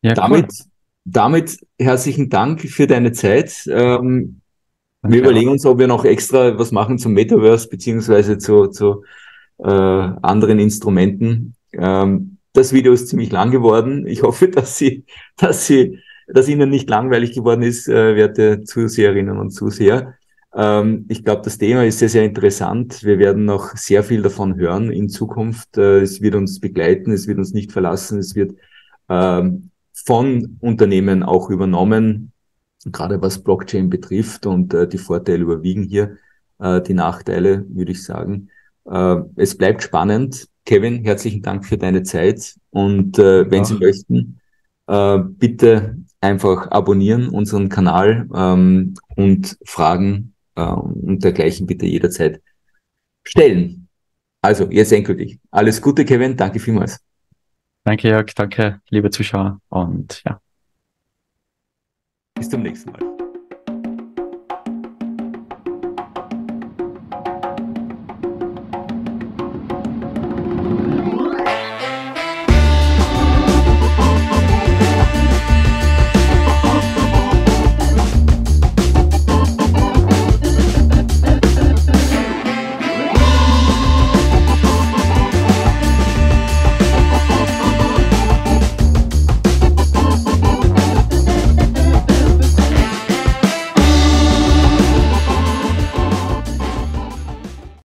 ja damit cool damit herzlichen Dank für deine Zeit. Ähm, wir überlegen uns, ob wir noch extra was machen zum Metaverse beziehungsweise zu, zu äh, anderen Instrumenten. Ähm, das Video ist ziemlich lang geworden. Ich hoffe, dass Sie, dass Sie, dass Ihnen nicht langweilig geworden ist, äh, werte Zuseherinnen und Zuseher. Ähm, ich glaube, das Thema ist sehr, sehr interessant. Wir werden noch sehr viel davon hören in Zukunft. Äh, es wird uns begleiten, es wird uns nicht verlassen, es wird ähm, von Unternehmen auch übernommen, gerade was Blockchain betrifft und äh, die Vorteile überwiegen hier äh, die Nachteile, würde ich sagen. Äh, es bleibt spannend. Kevin, herzlichen Dank für deine Zeit und äh, wenn Ach. Sie möchten, äh, bitte einfach abonnieren unseren Kanal ähm, und Fragen äh, und dergleichen bitte jederzeit stellen. Also, jetzt endgültig. Alles Gute, Kevin. Danke vielmals. Danke, Jörg. Danke, liebe Zuschauer. Und ja. Bis zum nächsten Mal.